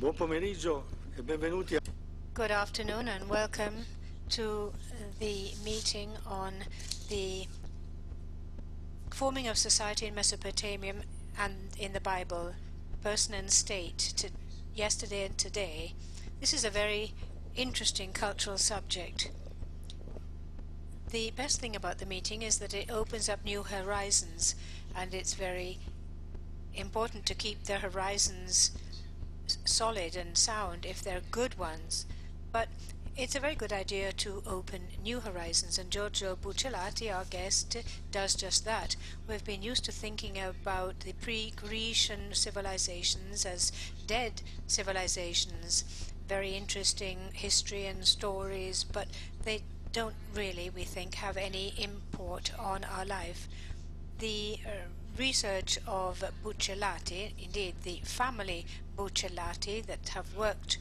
Buon pomeriggio e benvenuti. Good afternoon and welcome to uh, the meeting on the forming of society in Mesopotamia and in the Bible, person and state, to yesterday and today. This is a very interesting cultural subject. The best thing about the meeting is that it opens up new horizons and it's very important to keep the horizons solid and sound if they're good ones. But it's a very good idea to open new horizons, and Giorgio Buccellati, our guest, does just that. We've been used to thinking about the pre Grecian civilizations as dead civilizations, very interesting history and stories, but they don't really, we think, have any import on our life. The uh, research of Buccellati, indeed the family Buccellati that have worked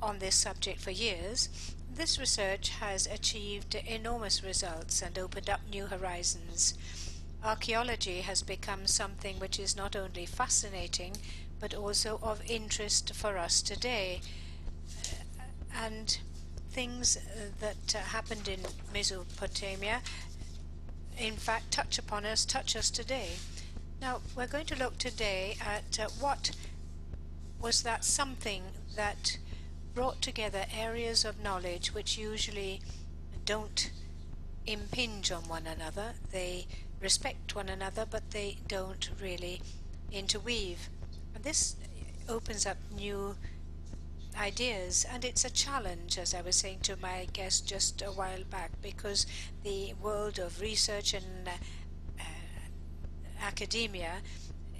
on this subject for years, this research has achieved enormous results and opened up new horizons. Archaeology has become something which is not only fascinating but also of interest for us today. And things that happened in Mesopotamia in fact touch upon us, touch us today. Now, we're going to look today at uh, what was that something that brought together areas of knowledge which usually don't impinge on one another. They respect one another, but they don't really interweave. And this opens up new ideas and it's a challenge as I was saying to my guest just a while back because the world of research and uh, uh, academia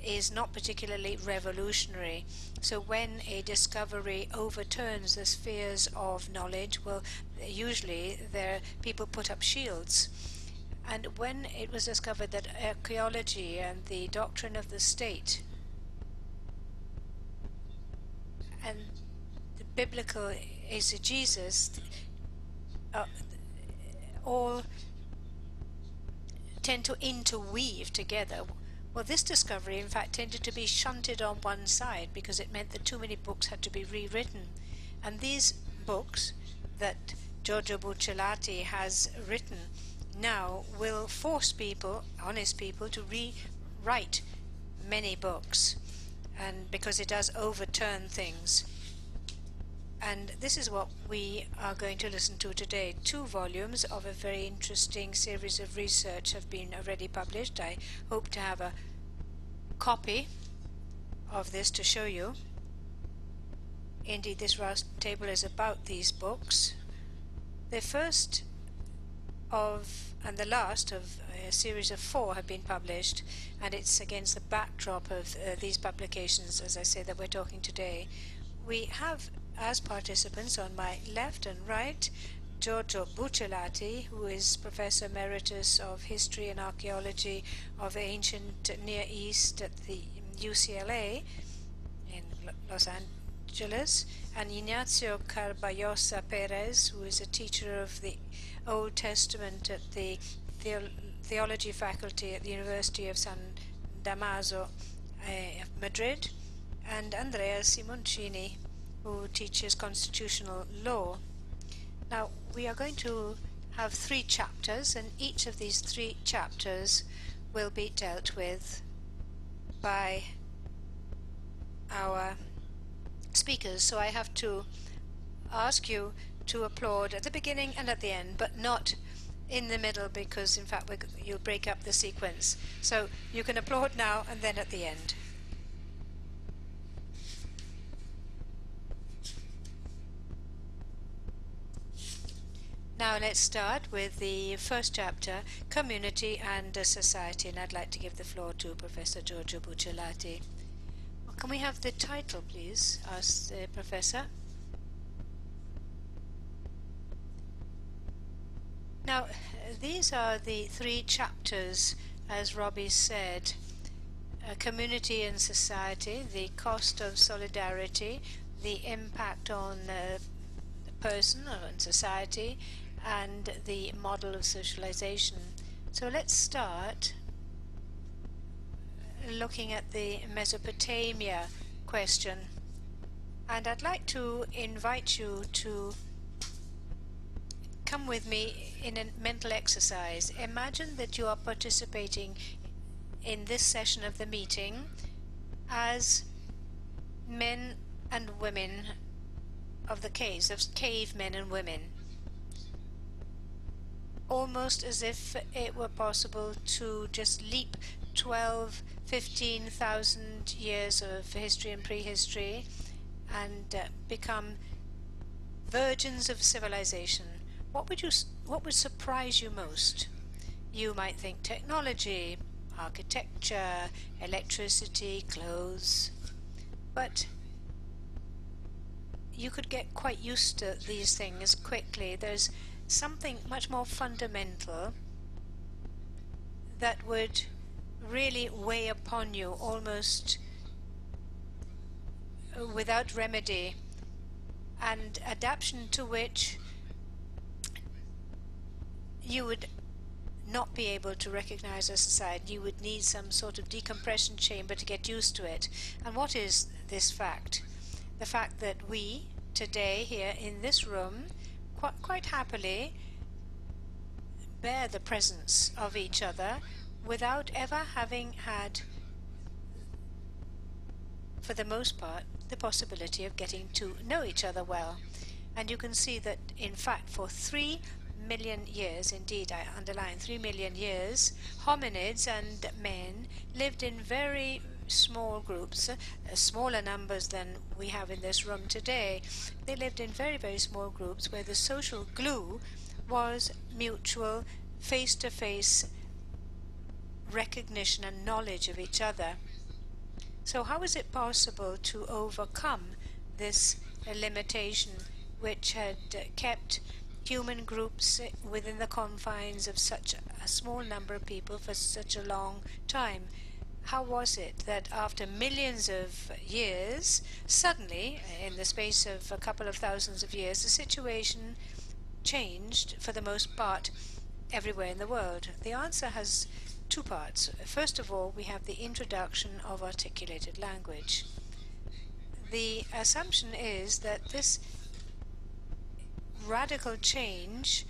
is not particularly revolutionary. So when a discovery overturns the spheres of knowledge, well, usually there people put up shields. And when it was discovered that archaeology and the doctrine of the state and biblical exegesis uh, all tend to interweave together. Well, this discovery, in fact, tended to be shunted on one side because it meant that too many books had to be rewritten. And these books that Giorgio Buccellati has written now will force people, honest people, to rewrite many books. And because it does overturn things. And this is what we are going to listen to today. Two volumes of a very interesting series of research have been already published. I hope to have a copy of this to show you. Indeed, this round table is about these books. The first of and the last of a series of four have been published, and it's against the backdrop of uh, these publications, as I say, that we're talking today. We have as participants on my left and right Giorgio Buccellati, who is Professor Emeritus of History and Archaeology of the Ancient Near East at the UCLA in Los Angeles, and Ignacio Carbajosa Perez, who is a teacher of the Old Testament at the Theology Faculty at the University of San Damaso, uh, Madrid, and Andrea Simoncini, who teaches constitutional law. Now, we are going to have three chapters, and each of these three chapters will be dealt with by our speakers. So I have to ask you to applaud at the beginning and at the end, but not in the middle because in fact you'll break up the sequence. So you can applaud now and then at the end. Now let's start with the first chapter, Community and Society, and I'd like to give the floor to Professor Giorgio Buccellati. Well, can we have the title, please? asked the professor. Now, these are the three chapters, as Robi said. Community and society, the cost of solidarity, the impact on uh, the person or on society, and the model of socialization. So let's start looking at the Mesopotamia question. And I'd like to invite you to come with me in a mental exercise. Imagine that you are participating in this session of the meeting as men and women of the caves, of cave men and women. Almost as if it were possible to just leap 12, 15,000 years of history and prehistory and uh, become virgins of civilization what would you what would surprise you most? You might think technology, architecture, electricity, clothes, but you could get quite used to these things quickly. There's something much more fundamental that would really weigh upon you almost uh, without remedy and adaptation to which you would not be able to recognize a society. You would need some sort of decompression chamber to get used to it. And what is this fact? The fact that we, today, here in this room, quite, quite happily bear the presence of each other without ever having had, for the most part, the possibility of getting to know each other well. And you can see that, in fact, for three million years, indeed I underline 3 million years, hominids and men lived in very small groups, uh, smaller numbers than we have in this room today. They lived in very, very small groups where the social glue was mutual, face-to-face recognition and knowledge of each other. So how is it possible to overcome this uh, limitation which had uh, kept human groups uh, within the confines of such a small number of people for such a long time. How was it that after millions of years, suddenly, in the space of a couple of thousands of years, the situation changed for the most part everywhere in the world? The answer has two parts. First of all, we have the introduction of articulated language. The assumption is that this radical change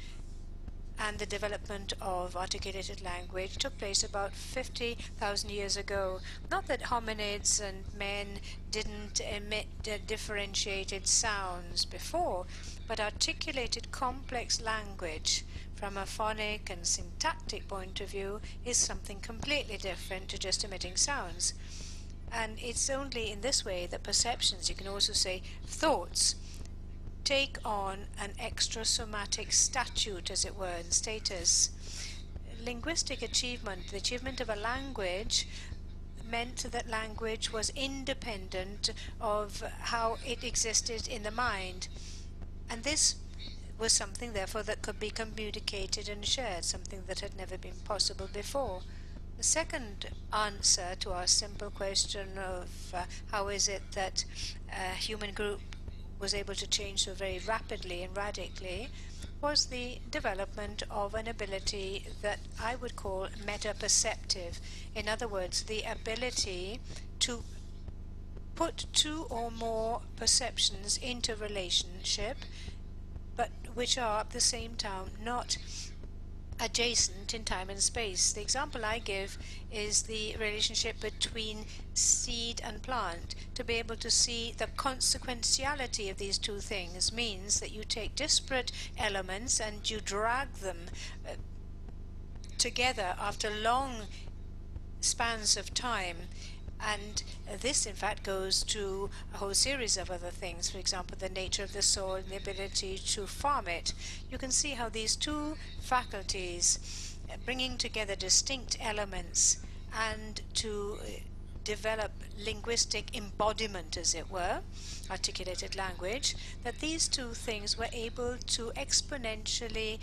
and the development of articulated language took place about 50,000 years ago. Not that hominids and men didn't emit differentiated sounds before, but articulated complex language from a phonic and syntactic point of view is something completely different to just emitting sounds. And it's only in this way that perceptions, you can also say thoughts, take on an extrasomatic statute, as it were, in status. Linguistic achievement, the achievement of a language, meant that language was independent of how it existed in the mind. And this was something, therefore, that could be communicated and shared, something that had never been possible before. The second answer to our simple question of uh, how is it that a human group was able to change so very rapidly and radically was the development of an ability that I would call meta-perceptive. In other words, the ability to put two or more perceptions into relationship, but which are at the same time not adjacent in time and space. The example I give is the relationship between seed and plant. To be able to see the consequentiality of these two things means that you take disparate elements and you drag them uh, together after long spans of time and this, in fact, goes to a whole series of other things. For example, the nature of the soil and the ability to farm it. You can see how these two faculties, uh, bringing together distinct elements and to uh, develop linguistic embodiment, as it were, articulated language, that these two things were able to exponentially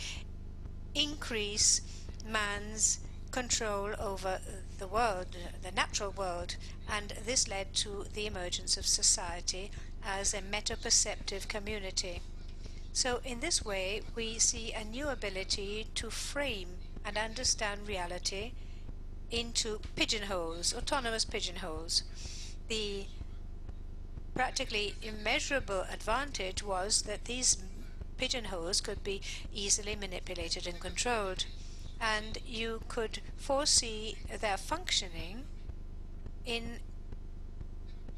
increase man's control over the world, the natural world, and this led to the emergence of society as a meta-perceptive community. So in this way, we see a new ability to frame and understand reality into pigeonholes, autonomous pigeonholes. The practically immeasurable advantage was that these pigeonholes could be easily manipulated and controlled, and you could foresee their functioning in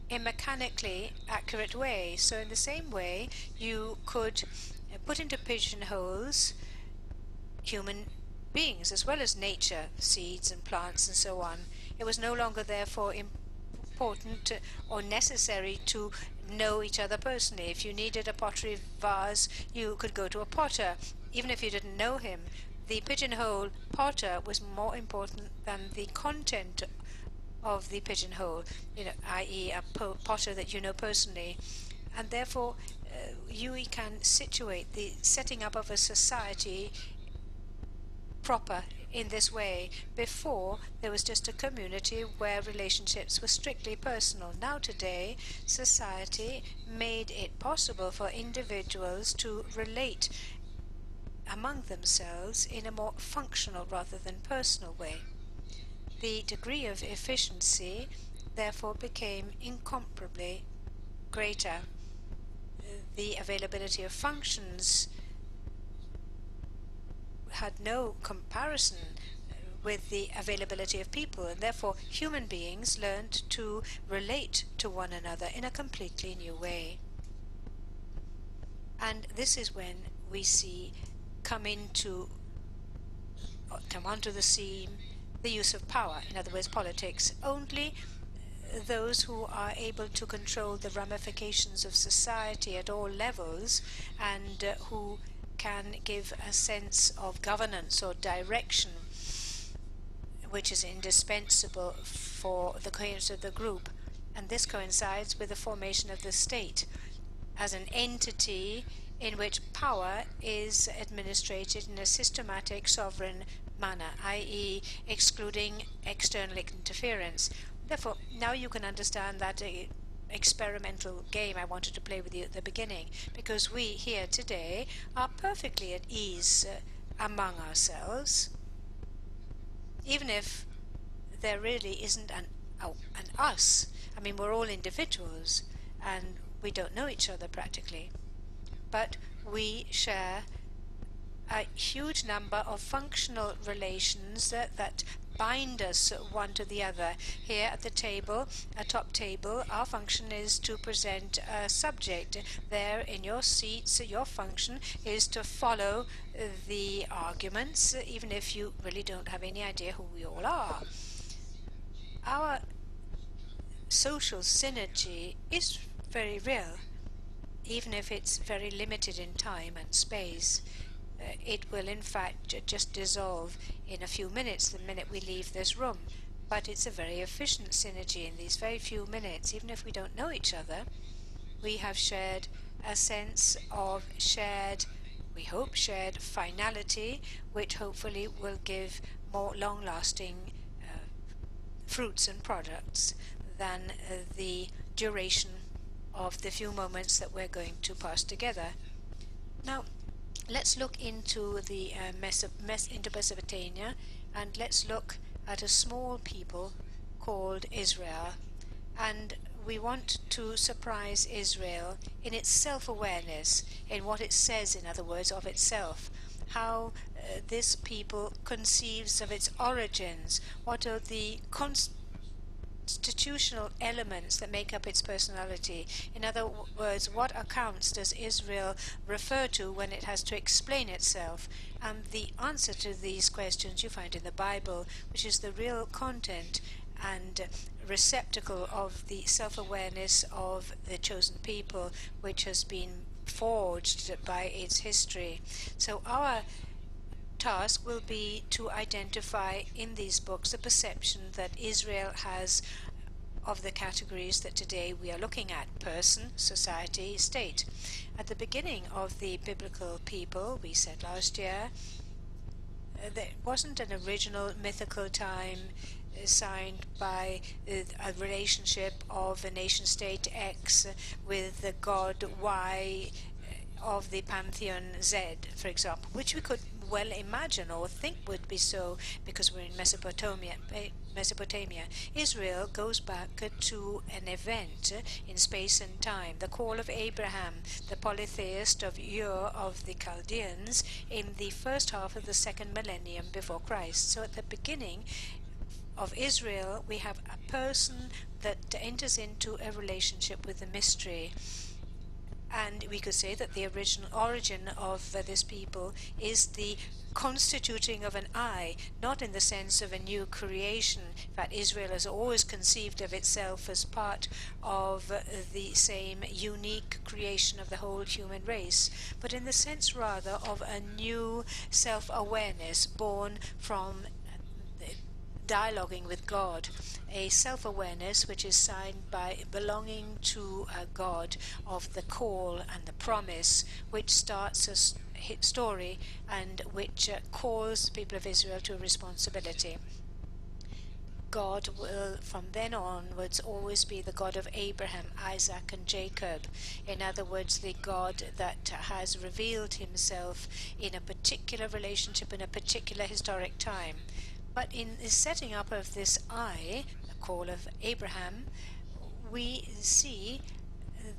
a mechanically accurate way. So in the same way, you could put into pigeonholes human beings as well as nature, seeds and plants and so on. It was no longer therefore important or necessary to know each other personally. If you needed a pottery vase, you could go to a potter, even if you didn't know him. The pigeonhole potter was more important than the content of the pigeonhole, you know, i.e., a potter that you know personally. And therefore, uh, you can situate the setting up of a society proper in this way. Before, there was just a community where relationships were strictly personal. Now, today, society made it possible for individuals to relate among themselves in a more functional rather than personal way. The degree of efficiency therefore became incomparably greater. The availability of functions had no comparison with the availability of people, and therefore human beings learned to relate to one another in a completely new way. And this is when we see come into come onto the scene the use of power, in other words, politics. Only those who are able to control the ramifications of society at all levels and uh, who can give a sense of governance or direction which is indispensable for the coherence of the group. And this coincides with the formation of the state as an entity in which power is administrated in a systematic sovereign manner, i.e., excluding external interference. Therefore, now you can understand that experimental game I wanted to play with you at the beginning, because we here today are perfectly at ease uh, among ourselves, even if there really isn't an, oh, an us. I mean, we're all individuals, and we don't know each other practically, but we share a huge number of functional relations that, bind us one to the other. Here at the table, a top table, our function is to present a subject. There in your seats, your function is to follow the arguments, even if you really don't have any idea who we all are. Our social synergy is very real, even if it's very limited in time and space. Uh, it will in fact just dissolve in a few minutes the minute we leave this room. But it's a very efficient synergy in these very few minutes, even if we don't know each other. We have shared a sense of shared, we hope, shared finality, which hopefully will give more long lasting uh, fruits and products than uh, the duration of the few moments that we're going to pass together. Now, let's look into the uh, Mesopotamia and let's look at a small people called Israel. And we want to surprise Israel in its self-awareness in what it says in other words of itself. How uh, this people conceives of its origins. What are the const constitutional elements that make up its personality. In other words, what accounts does Israel refer to when it has to explain itself? And the answer to these questions you find in the Bible, which is the real content and receptacle of the self awareness of the chosen people, which has been forged by its history. So, our task will be to identify in these books the perception that Israel has of the categories that today we are looking at person, society, state. At the beginning of the biblical people, we said last year, uh, there wasn't an original mythical time uh, signed by uh, a relationship of a nation state X with the god Y of the pantheon Z, for example, which we could well imagine or think would be so because we're in Mesopotamia. Mesopotamia. Israel goes back to an event in space and time, the call of Abraham, the polytheist of Ur of the Chaldeans, in the first half of the second millennium before Christ. So at the beginning, of Israel, we have a person that enters into a relationship with the mystery. And we could say that the original origin of uh, this people is the constituting of an I, not in the sense of a new creation. In fact, Israel has always conceived of itself as part of uh, the same unique creation of the whole human race, but in the sense rather of a new self awareness born from dialoguing with God, a self awareness which is signed by belonging to a God of the call and the promise, which starts a story and which uh, calls the people of Israel to responsibility. God will, from then onwards, always be the God of Abraham, Isaac, and Jacob. In other words, the God that has revealed himself in a particular relationship in a particular historic time. But in the setting up of this I, the call of Abraham, we see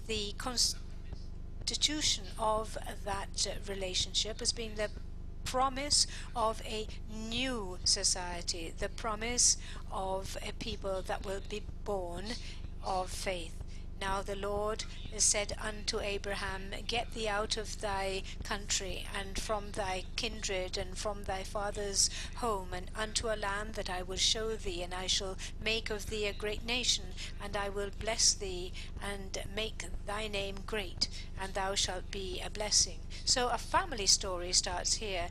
the constitution of that relationship as being the promise of a new society, the promise of a people that will be born of faith. Now the Lord said unto Abraham, Get thee out of thy country, and from thy kindred, and from thy father's home, and unto a land that I will show thee, and I shall make of thee a great nation, and I will bless thee, and make thy name great, and thou shalt be a blessing. So a family story starts here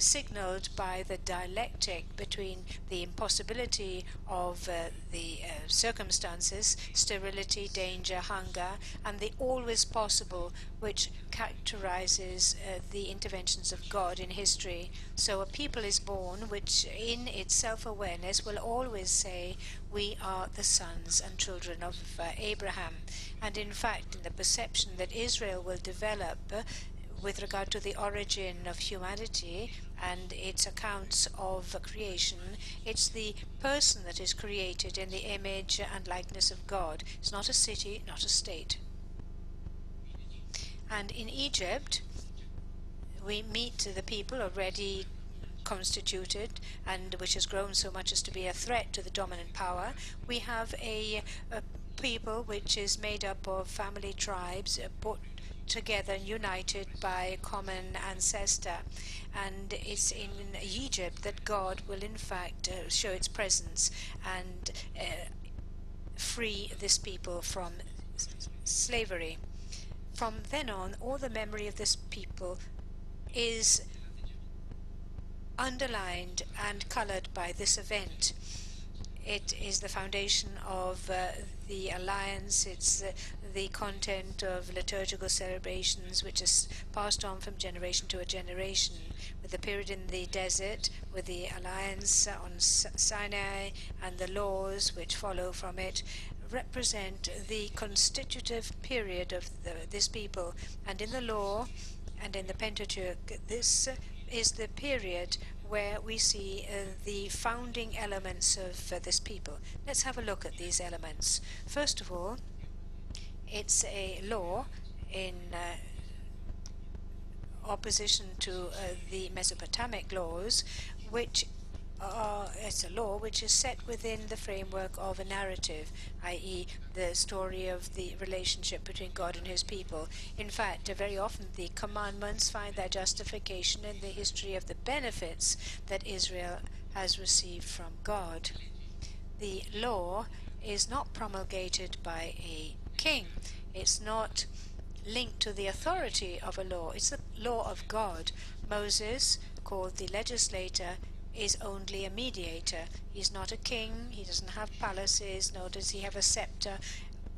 signaled by the dialectic between the impossibility of uh, the uh, circumstances, sterility, danger, hunger, and the always possible, which characterizes uh, the interventions of God in history. So a people is born which, in its self awareness, will always say, We are the sons and children of uh, Abraham. And in fact, in the perception that Israel will develop, with regard to the origin of humanity and its accounts of creation, it's the person that is created in the image and likeness of God. It's not a city, not a state. And in Egypt, we meet the people already constituted and which has grown so much as to be a threat to the dominant power. We have a, a people which is made up of family tribes, uh, together and united by a common ancestor. And it's in Egypt that God will, in fact, uh, show its presence and uh, free this people from slavery. From then on, all the memory of this people is underlined and colored by this event. It is the foundation of uh, the alliance. It's uh, the content of liturgical celebrations which is passed on from generation to a generation. With the period in the desert, with the alliance on Sinai and the laws which follow from it, represent the constitutive period of the, this people. And in the law and in the Pentateuch, this is the period where we see uh, the founding elements of uh, this people. Let's have a look at these elements. First of all, it's a law in uh, opposition to uh, the Mesopotamic laws, which uh, it's a law which is set within the framework of a narrative, i.e., the story of the relationship between God and his people. In fact, uh, very often the commandments find their justification in the history of the benefits that Israel has received from God. The law is not promulgated by a king, it's not linked to the authority of a law, it's the law of God. Moses, called the legislator, is only a mediator. He's not a king, he doesn't have palaces, nor does he have a scepter,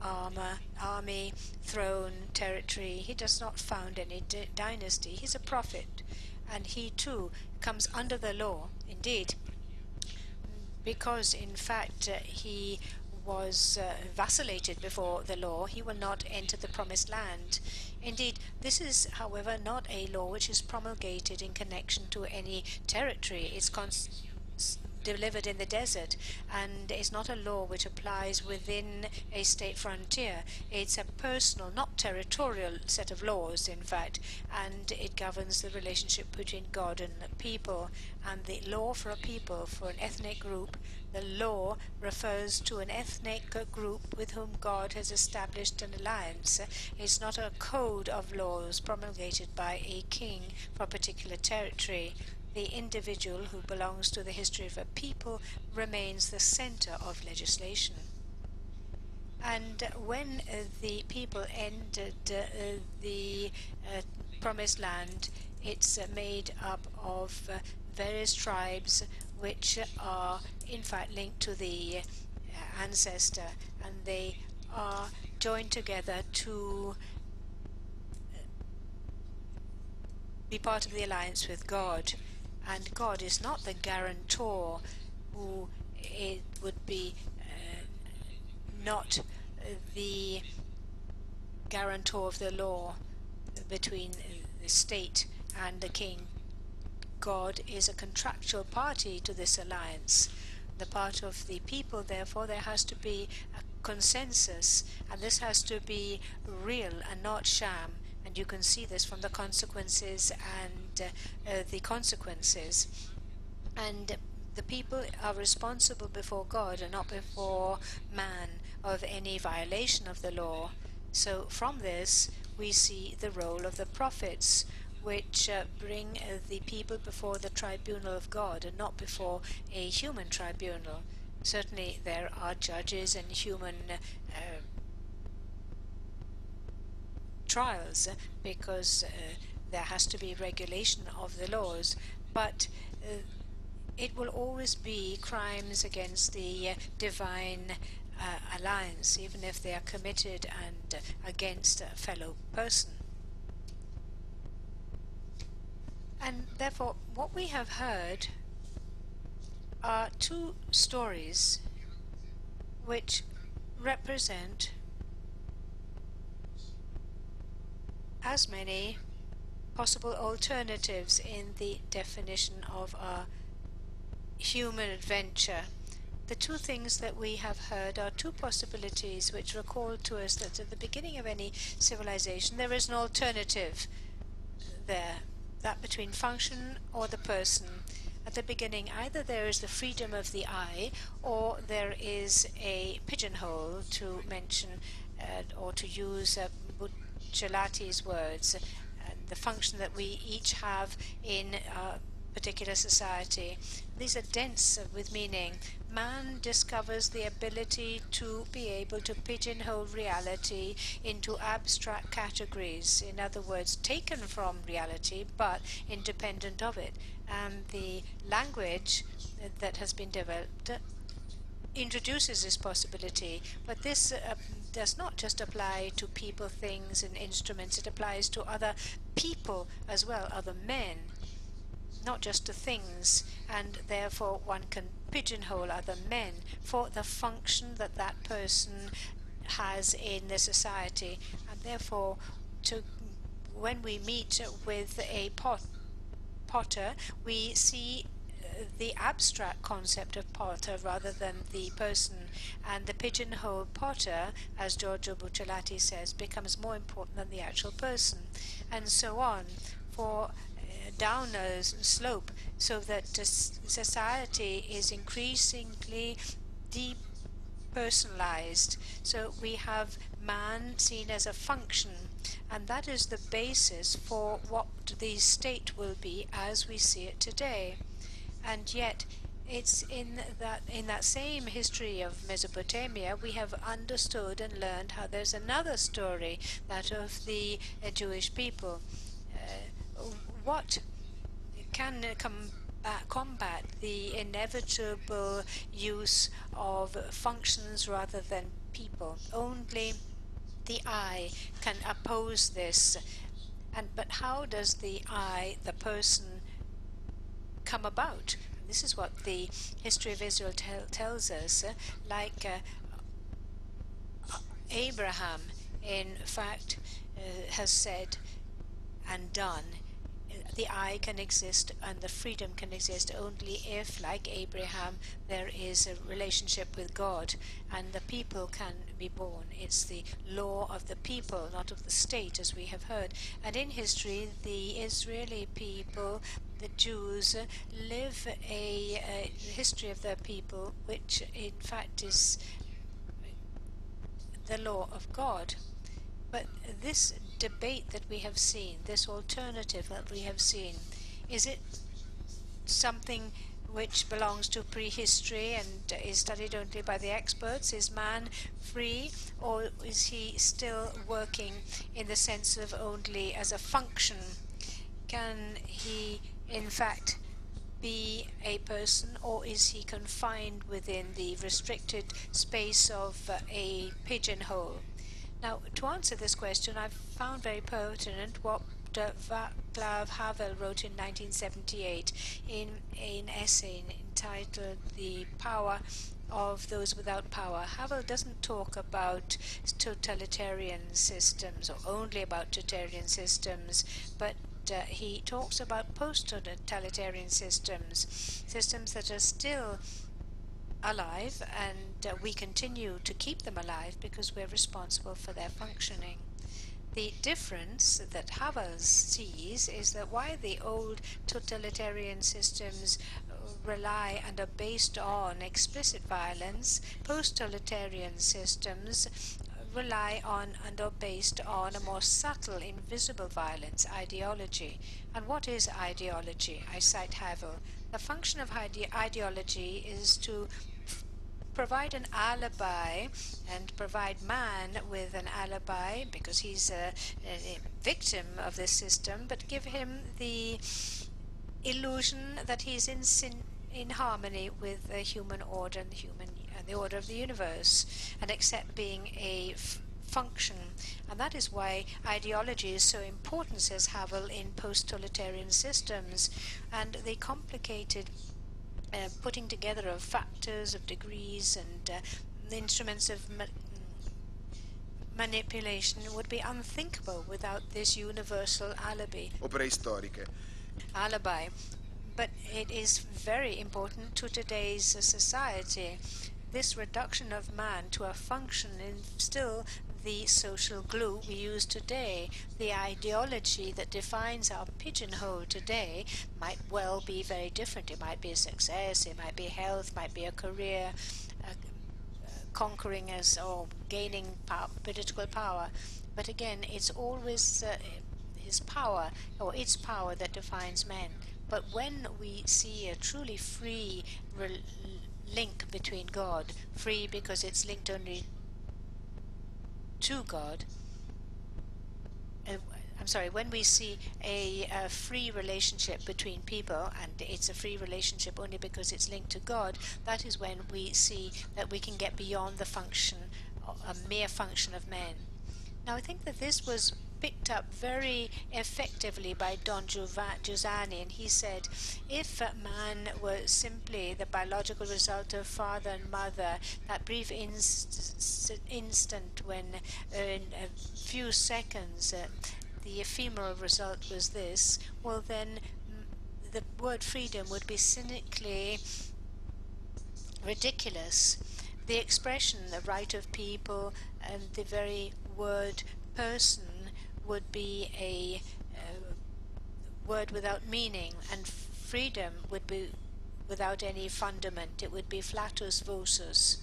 armor, army, throne, territory. He does not found any dynasty. He's a prophet, and he too comes under the law, indeed, because in fact uh, he was uh, vacillated before the law, he will not enter the promised land. Indeed, this is, however, not a law which is promulgated in connection to any territory. It's delivered in the desert and is not a law which applies within a state frontier. It's a personal, not territorial set of laws, in fact, and it governs the relationship between God and the people. And the law for a people, for an ethnic group, the law refers to an ethnic group with whom God has established an alliance. It's not a code of laws promulgated by a king for a particular territory the individual who belongs to the history of a people remains the center of legislation. And when uh, the people entered uh, the uh, promised land, it's uh, made up of uh, various tribes which are in fact linked to the uh, ancestor and they are joined together to be part of the alliance with God and God is not the guarantor who it would be uh, not the guarantor of the law between the state and the king. God is a contractual party to this alliance. The part of the people, therefore, there has to be a consensus, and this has to be real and not sham and you can see this from the consequences and uh, uh, the consequences. And the people are responsible before God and not before man of any violation of the law. So from this, we see the role of the prophets, which uh, bring uh, the people before the tribunal of God and not before a human tribunal. Certainly, there are judges and human uh, trials because uh, there has to be regulation of the laws, but uh, it will always be crimes against the divine uh, alliance, even if they are committed and against a fellow person. And therefore, what we have heard are two stories which represent as many possible alternatives in the definition of a human adventure. The two things that we have heard are two possibilities which recall to us that at the beginning of any civilization there is an alternative there, that between function or the person. At the beginning, either there is the freedom of the I or there is a pigeonhole to mention uh, or to use a Buccellati's words, the function that we each have in a particular society. These are dense with meaning. Man discovers the ability to be able to pigeonhole reality into abstract categories, in other words, taken from reality but independent of it. And the language that has been developed introduces this possibility, but this uh, does not just apply to people, things, and instruments. It applies to other people as well, other men, not just to things. And therefore, one can pigeonhole other men for the function that that person has in the society. And therefore, to when we meet with a pot, potter, we see the abstract concept of potter rather than the person. And the pigeonhole potter, as Giorgio Buccellati says, becomes more important than the actual person. And so on for uh, down a slope so that society is increasingly depersonalized. So we have man seen as a function and that is the basis for what the state will be as we see it today and yet it's in that in that same history of Mesopotamia we have understood and learned how there's another story that of the uh, Jewish people. Uh, what can come combat the inevitable use of functions rather than people? Only the I can oppose this. And but how does the I the person come about. This is what the history of Israel tell, tells us. Uh, like uh, Abraham, in fact, uh, has said and done the I can exist and the freedom can exist only if, like Abraham, there is a relationship with God and the people can be born. It's the law of the people, not of the state, as we have heard. And in history, the Israeli people, the Jews, live a, uh, a history of their people, which in fact is the law of God. But this debate that we have seen, this alternative that we have seen, is it something which belongs to prehistory and is studied only by the experts? Is man free or is he still working in the sense of only as a function? Can he, in fact, be a person or is he confined within the restricted space of uh, a pigeonhole? Now, to answer this question, I've found very pertinent what Václav Havel wrote in 1978 in an essay entitled The Power of Those Without Power. Havel doesn't talk about totalitarian systems or only about totalitarian systems, but uh, he talks about post-totalitarian systems, systems that are still alive and uh, we continue to keep them alive because we're responsible for their functioning. The difference that Havel sees is that while the old totalitarian systems rely and are based on explicit violence, post-totalitarian systems rely on and are based on a more subtle, invisible violence, ideology. And what is ideology? I cite Havel. The function of ide ideology is to provide an alibi and provide man with an alibi because he's a, a, victim of this system, but give him the illusion that he's in in harmony with the human order and the human uh, the order of the universe, and accept being a function. And that is why ideology is so important, says Havel, in post-totalitarian systems, and the complicated uh, putting together of factors, of degrees, and uh, instruments of ma manipulation would be unthinkable without this universal alibi. O preistoriche. Alibi. But it is very important to today's society. This reduction of man to a function in still the social glue we use today. The ideology that defines our pigeonhole today might well be very different. It might be success, it might be health, might be a career, uh, conquering us or gaining political power. But again, it's always uh, his power or its power that defines men. But when we see a truly free link between God, free because it's linked only to God, uh, I'm sorry, when we see a, a, free relationship between people, and it's a free relationship only because it's linked to God, that is when we see that we can get beyond the function, a mere function of man. Now, I think that this was picked up very effectively by Don Giussani, and he said, if man were simply the biological result of father and mother, that brief inst instant when uh, in a few seconds uh, the ephemeral result was this, well then the word freedom would be cynically ridiculous. The expression, the right of people, and the very word person would be a uh, word without meaning, and freedom would be without any fundament. It would be flatus vocis.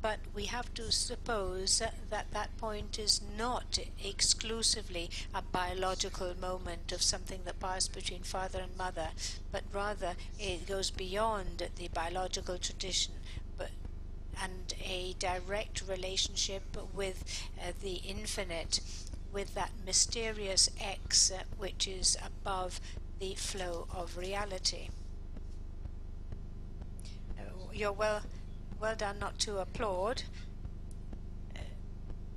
But we have to suppose that that point is not exclusively a biological moment of something that passed between father and mother, but rather it goes beyond the biological tradition and a direct relationship with uh, the infinite, with that mysterious X uh, which is above the flow of reality. Uh, you're well, well done not to applaud. Uh,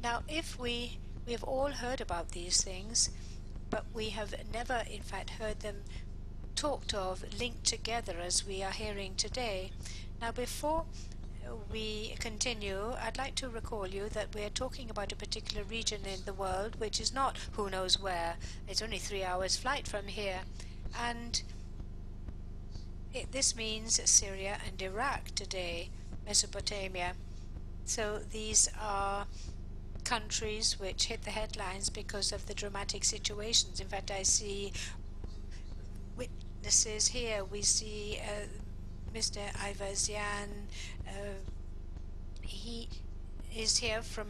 now, if we we have all heard about these things, but we have never, in fact, heard them talked of, linked together as we are hearing today. Now, before we continue, I'd like to recall you that we're talking about a particular region in the world which is not who knows where. It's only three hours flight from here. And it, this means Syria and Iraq today, Mesopotamia. So these are countries which hit the headlines because of the dramatic situations. In fact, I see witnesses here. We see uh, Mr. Ayvazyan. Uh, he is here from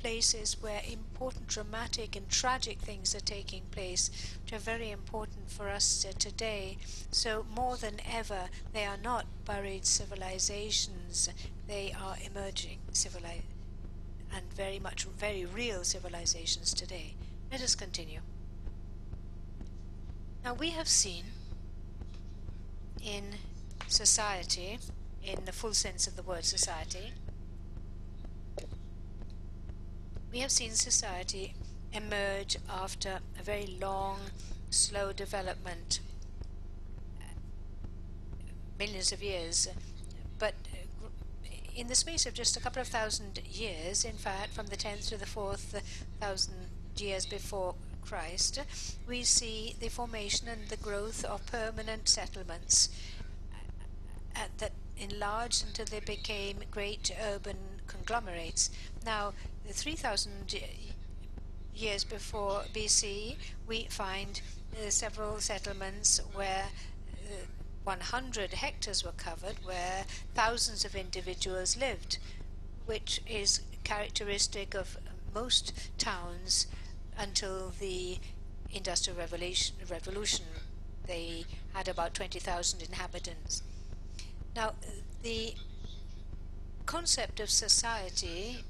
places where important dramatic and tragic things are taking place, which are very important for us today. So more than ever, they are not buried civilizations, they are emerging civilizations and very much very real civilizations today. Let us continue. Now we have seen in society, in the full sense of the word society, we have seen society emerge after a very long, slow development, millions of years. But in the space of just a couple of thousand years, in fact, from the 10th to the 4th thousand years before Christ, we see the formation and the growth of permanent settlements uh, that enlarged until they became great urban conglomerates. Now, 3,000 years before BC, we find uh, several settlements where uh, 100 hectares were covered, where thousands of individuals lived, which is characteristic of most towns until the Industrial Revolution. revolution. They had about 20,000 inhabitants. Now, the concept of society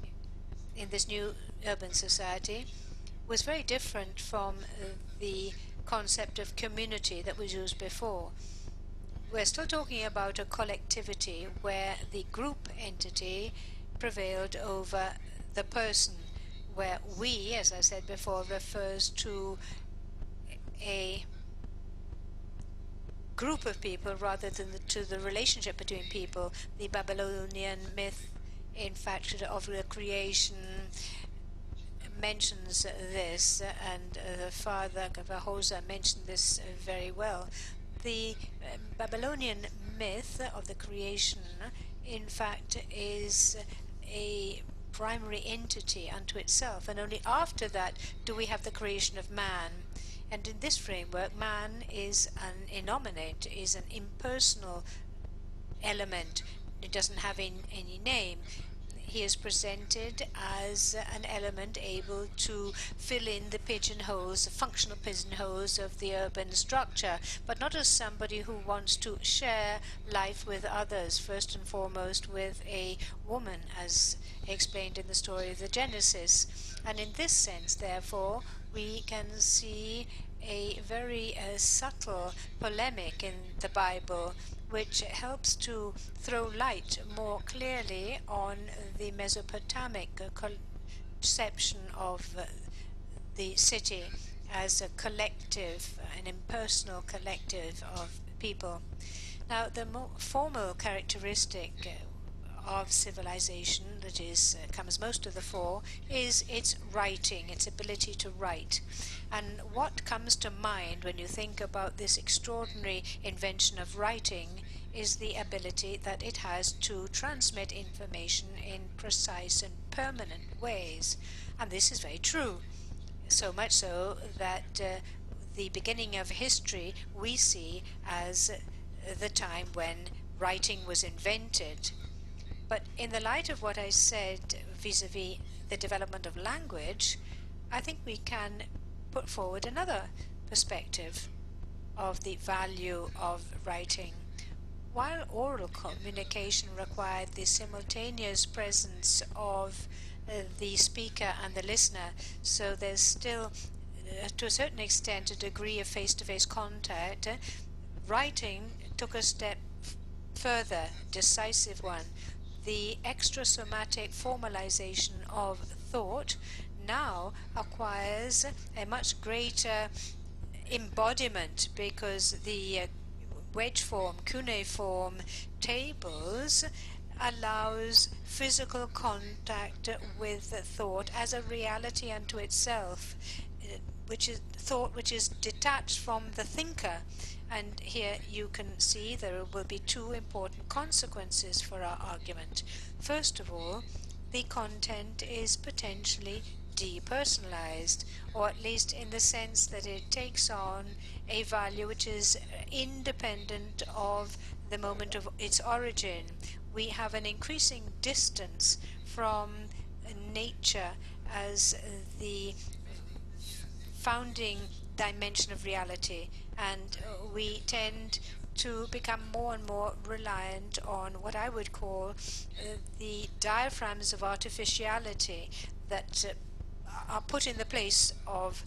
in this new urban society was very different from uh, the concept of community that was used before. We're still talking about a collectivity where the group entity prevailed over the person, where we, as I said before, refers to a group of people rather than the, to the relationship between people. The Babylonian myth in fact, of the creation mentions this, and the father Carbajosa mentioned this very well. The uh, Babylonian myth of the creation, in fact, is a primary entity unto itself, and only after that do we have the creation of man. And in this framework, man is an innominate, is an impersonal element it doesn't have in, any name. He is presented as an element able to fill in the pigeonholes, the functional pigeonholes of the urban structure, but not as somebody who wants to share life with others, first and foremost with a woman, as explained in the story of the Genesis. And in this sense, therefore, we can see a very uh, subtle polemic in the Bible which helps to throw light more clearly on the Mesopotamic conception of the city as a collective, an impersonal collective of people. Now, the more formal characteristic of civilization that is uh, comes most to the fore is its writing, its ability to write. And what comes to mind when you think about this extraordinary invention of writing is the ability that it has to transmit information in precise and permanent ways. And this is very true. So much so that uh, the beginning of history we see as the time when writing was invented but in the light of what I said vis-a-vis the development of language, I think we can put forward another perspective of the value of writing. While oral communication required the simultaneous presence of the speaker and the listener, so there's still, uh, to a certain extent, a degree of face-to-face -face contact, uh, writing took a step further, decisive one, the extrasomatic formalization of thought now acquires a much greater embodiment because the uh, wedge form, cuneiform tables allows physical contact with thought as a reality unto itself, which is thought which is detached from the thinker. And here you can see there will be two important consequences for our argument. First of all, the content is potentially depersonalized, or at least in the sense that it takes on a value which is independent of the moment of its origin. We have an increasing distance from nature as the founding dimension of reality, and we tend to become more and more reliant on what I would call uh, the diaphragms of artificiality that uh, are put in the place of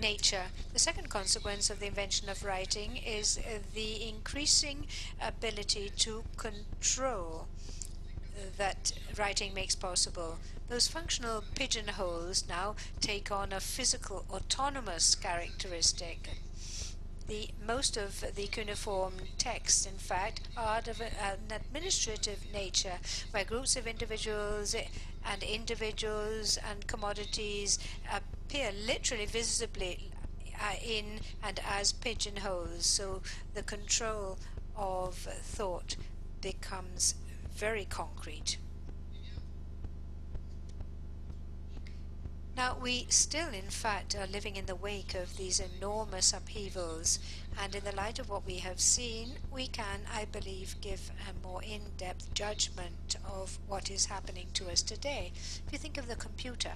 nature. The second consequence of the invention of writing is uh, the increasing ability to control uh, that writing makes possible. Those functional pigeonholes now take on a physical autonomous characteristic. The most of the cuneiform texts, in fact, are of an administrative nature, where groups of individuals and individuals and commodities appear literally visibly uh, in and as pigeonholes. So the control of thought becomes very concrete. Now, we still, in fact, are living in the wake of these enormous upheavals, and in the light of what we have seen, we can, I believe, give a more in depth judgment of what is happening to us today. If you think of the computer,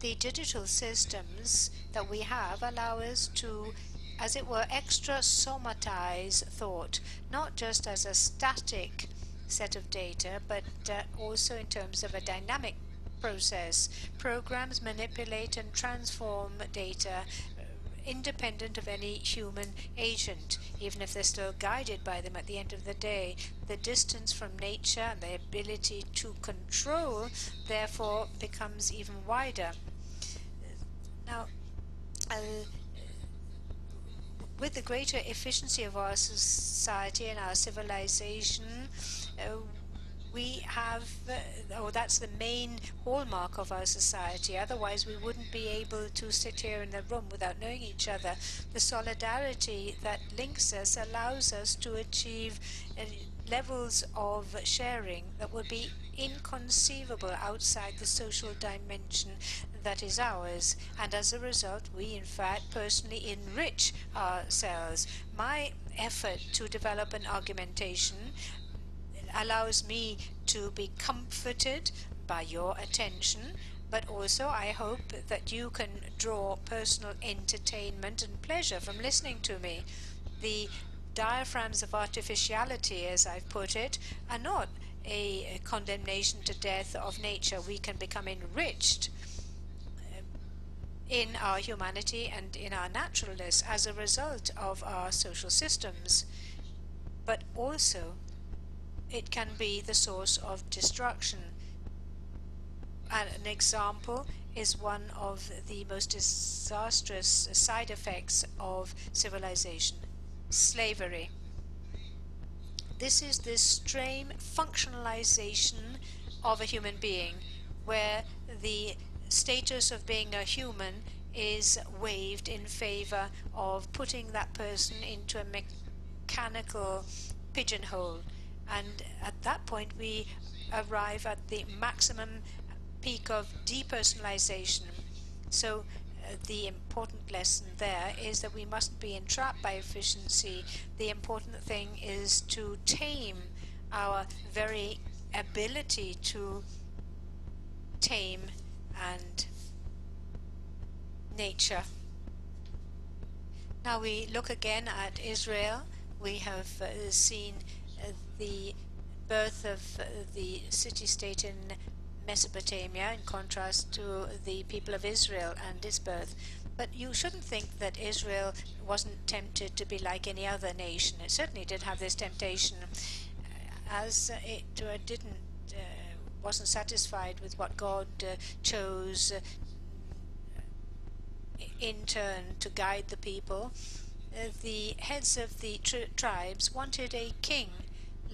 the digital systems that we have allow us to as it were, extra somatize thought, not just as a static set of data, but uh, also in terms of a dynamic process. Programs manipulate and transform data uh, independent of any human agent, even if they're still guided by them at the end of the day. The distance from nature and the ability to control, therefore, becomes even wider. Now, uh, with the greater efficiency of our society and our civilization, uh, we have, or that's the main hallmark of our society. Otherwise, we wouldn't be able to sit here in the room without knowing each other. The solidarity that links us allows us to achieve uh, levels of sharing that would be inconceivable outside the social dimension that is ours. And as a result, we in fact personally enrich ourselves. My effort to develop an argumentation allows me to be comforted by your attention, but also I hope that you can draw personal entertainment and pleasure from listening to me. The diaphragms of artificiality, as I've put it, are not a condemnation to death of nature. We can become enriched uh, in our humanity and in our naturalness as a result of our social systems, but also it can be the source of destruction. And an example is one of the most disastrous side effects of civilization slavery. This is the extreme functionalization of a human being, where the status of being a human is waived in favor of putting that person into a mechanical pigeonhole and at that point we arrive at the maximum peak of depersonalization. So uh, the important lesson there is that we mustn't be entrapped by efficiency. The important thing is to tame our very ability to tame and nature. Now we look again at Israel. We have uh, seen the birth of the city-state in Mesopotamia in contrast to the people of Israel and its birth. But you shouldn't think that Israel wasn't tempted to be like any other nation. It certainly did have this temptation, as it uh, didn't uh, wasn't satisfied with what God uh, chose uh, in turn to guide the people. Uh, the heads of the tri tribes wanted a king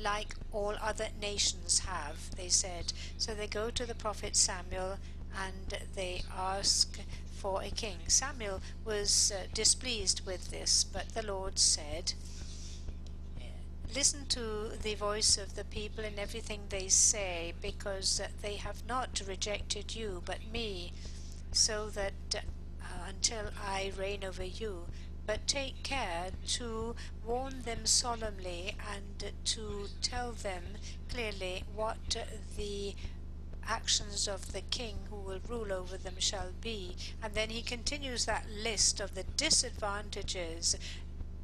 like all other nations have, they said. So they go to the prophet Samuel and they ask for a king. Samuel was uh, displeased with this, but the Lord said, Listen to the voice of the people in everything they say, because they have not rejected you, but me, so that uh, until I reign over you. But take care to warn them solemnly and to tell them clearly what the actions of the king who will rule over them shall be. And then he continues that list of the disadvantages,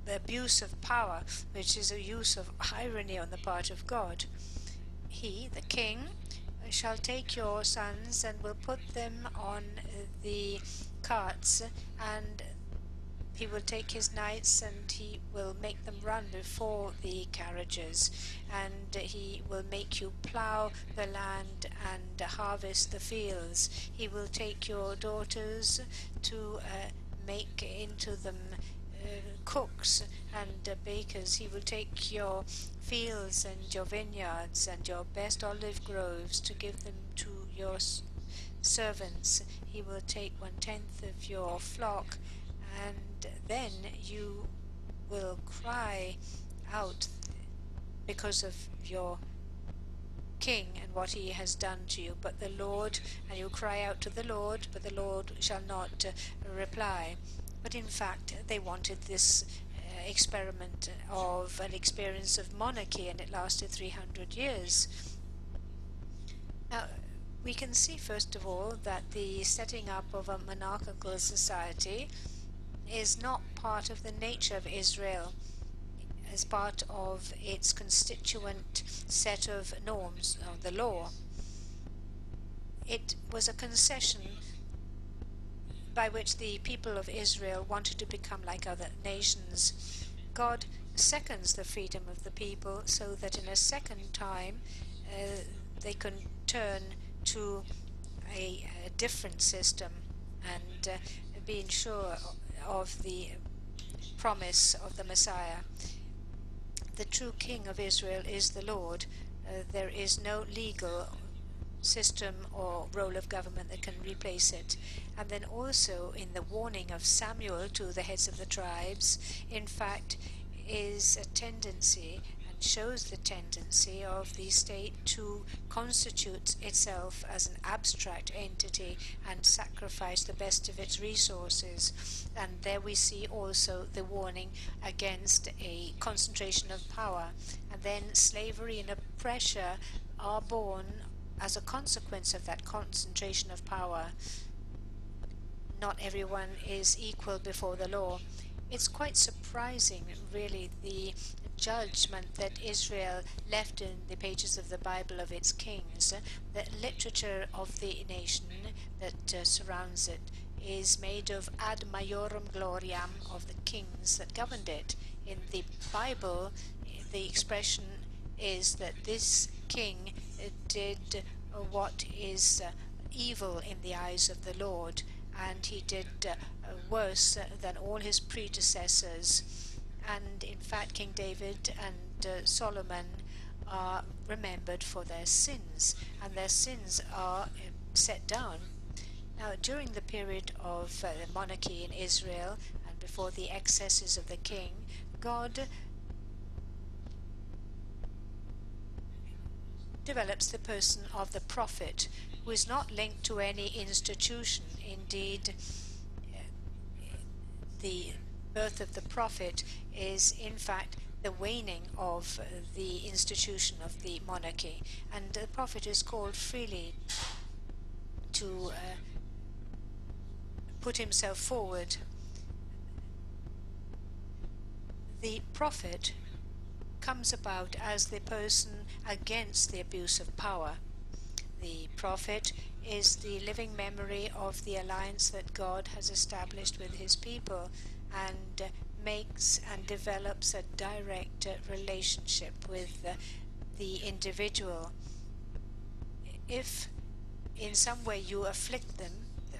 the abuse of power, which is a use of irony on the part of God. He, the king, shall take your sons and will put them on the carts and he will take his knights and he will make them run before the carriages, and he will make you plough the land and harvest the fields. He will take your daughters to uh, make into them uh, cooks and uh, bakers. He will take your fields and your vineyards and your best olive groves to give them to your servants. He will take one tenth of your flock and then you will cry out because of your king and what he has done to you. But the Lord, and you cry out to the Lord, but the Lord shall not uh, reply. But in fact, they wanted this uh, experiment of an experience of monarchy, and it lasted 300 years. Now, we can see, first of all, that the setting up of a monarchical society is not part of the nature of Israel as part of its constituent set of norms, of the law. It was a concession by which the people of Israel wanted to become like other nations. God seconds the freedom of the people so that in a second time uh, they can turn to a, a different system and uh, being sure of the promise of the Messiah. The true King of Israel is the Lord. Uh, there is no legal system or role of government that can replace it. And then also in the warning of Samuel to the heads of the tribes, in fact, is a tendency shows the tendency of the state to constitute itself as an abstract entity and sacrifice the best of its resources. And there we see also the warning against a concentration of power. And then slavery and oppression are born as a consequence of that concentration of power. Not everyone is equal before the law. It's quite surprising, really, the judgment that Israel left in the pages of the Bible of its kings, the literature of the nation that uh, surrounds it is made of ad majorem gloriam of the kings that governed it. In the Bible, the expression is that this king uh, did uh, what is uh, evil in the eyes of the Lord, and he did worse than all his predecessors and in fact King David and uh, Solomon are remembered for their sins, and their sins are uh, set down. Now, during the period of uh, the monarchy in Israel and before the excesses of the king, God develops the person of the prophet, who is not linked to any institution. Indeed, the birth of the prophet is in fact the waning of the institution of the monarchy. And the prophet is called freely to uh, put himself forward. The prophet comes about as the person against the abuse of power. The prophet is the living memory of the alliance that God has established with his people and makes and develops a direct relationship with the individual. If in some way you afflict them, the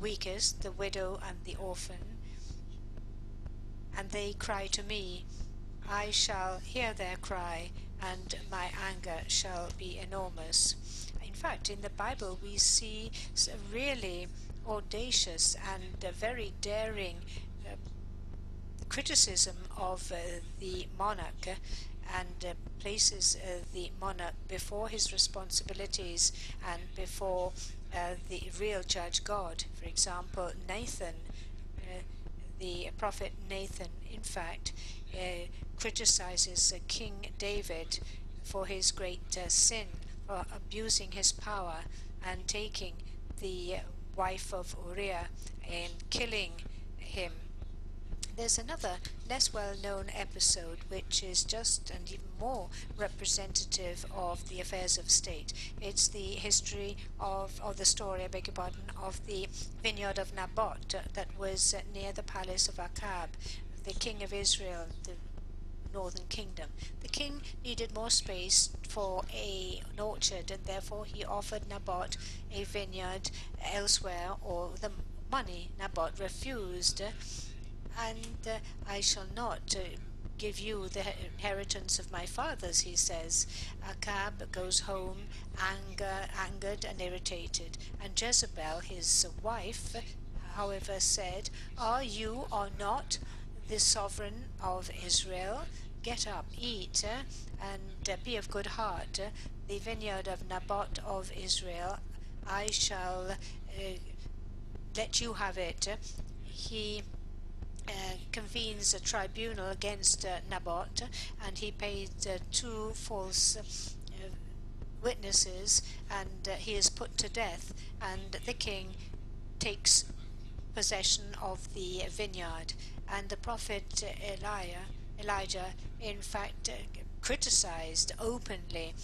weakest, the widow and the orphan, and they cry to me, I shall hear their cry, and my anger shall be enormous. In fact, in the Bible, we see really audacious and very daring uh, criticism of uh, the monarch and uh, places the monarch before his responsibilities and before the real judge God. For example, Nathan, the prophet Nathan, in fact, criticizes uh, King David for his great uh, sin, for abusing his power and taking the wife of Uriah and killing him there's another less well known episode which is just and even more representative of the affairs of state. It's the history of, or the story, I beg your pardon, of the vineyard of Naboth uh, that was uh, near the palace of Achab, the king of Israel, the northern kingdom. The king needed more space for a, an orchard, and therefore he offered Naboth a vineyard elsewhere or the money. Naboth refused and uh, I shall not uh, give you the inheritance of my fathers, he says. Achab goes home anger, angered and irritated, and Jezebel, his wife, however, said, Are you or not the sovereign of Israel? Get up, eat, and uh, be of good heart. The vineyard of Naboth of Israel, I shall uh, let you have it. He uh, convenes a tribunal against uh, Naboth, and he paid uh, two false uh, witnesses, and he is put to death. And the king takes possession of the vineyard, and the prophet Elijah, Elijah, in fact, criticized openly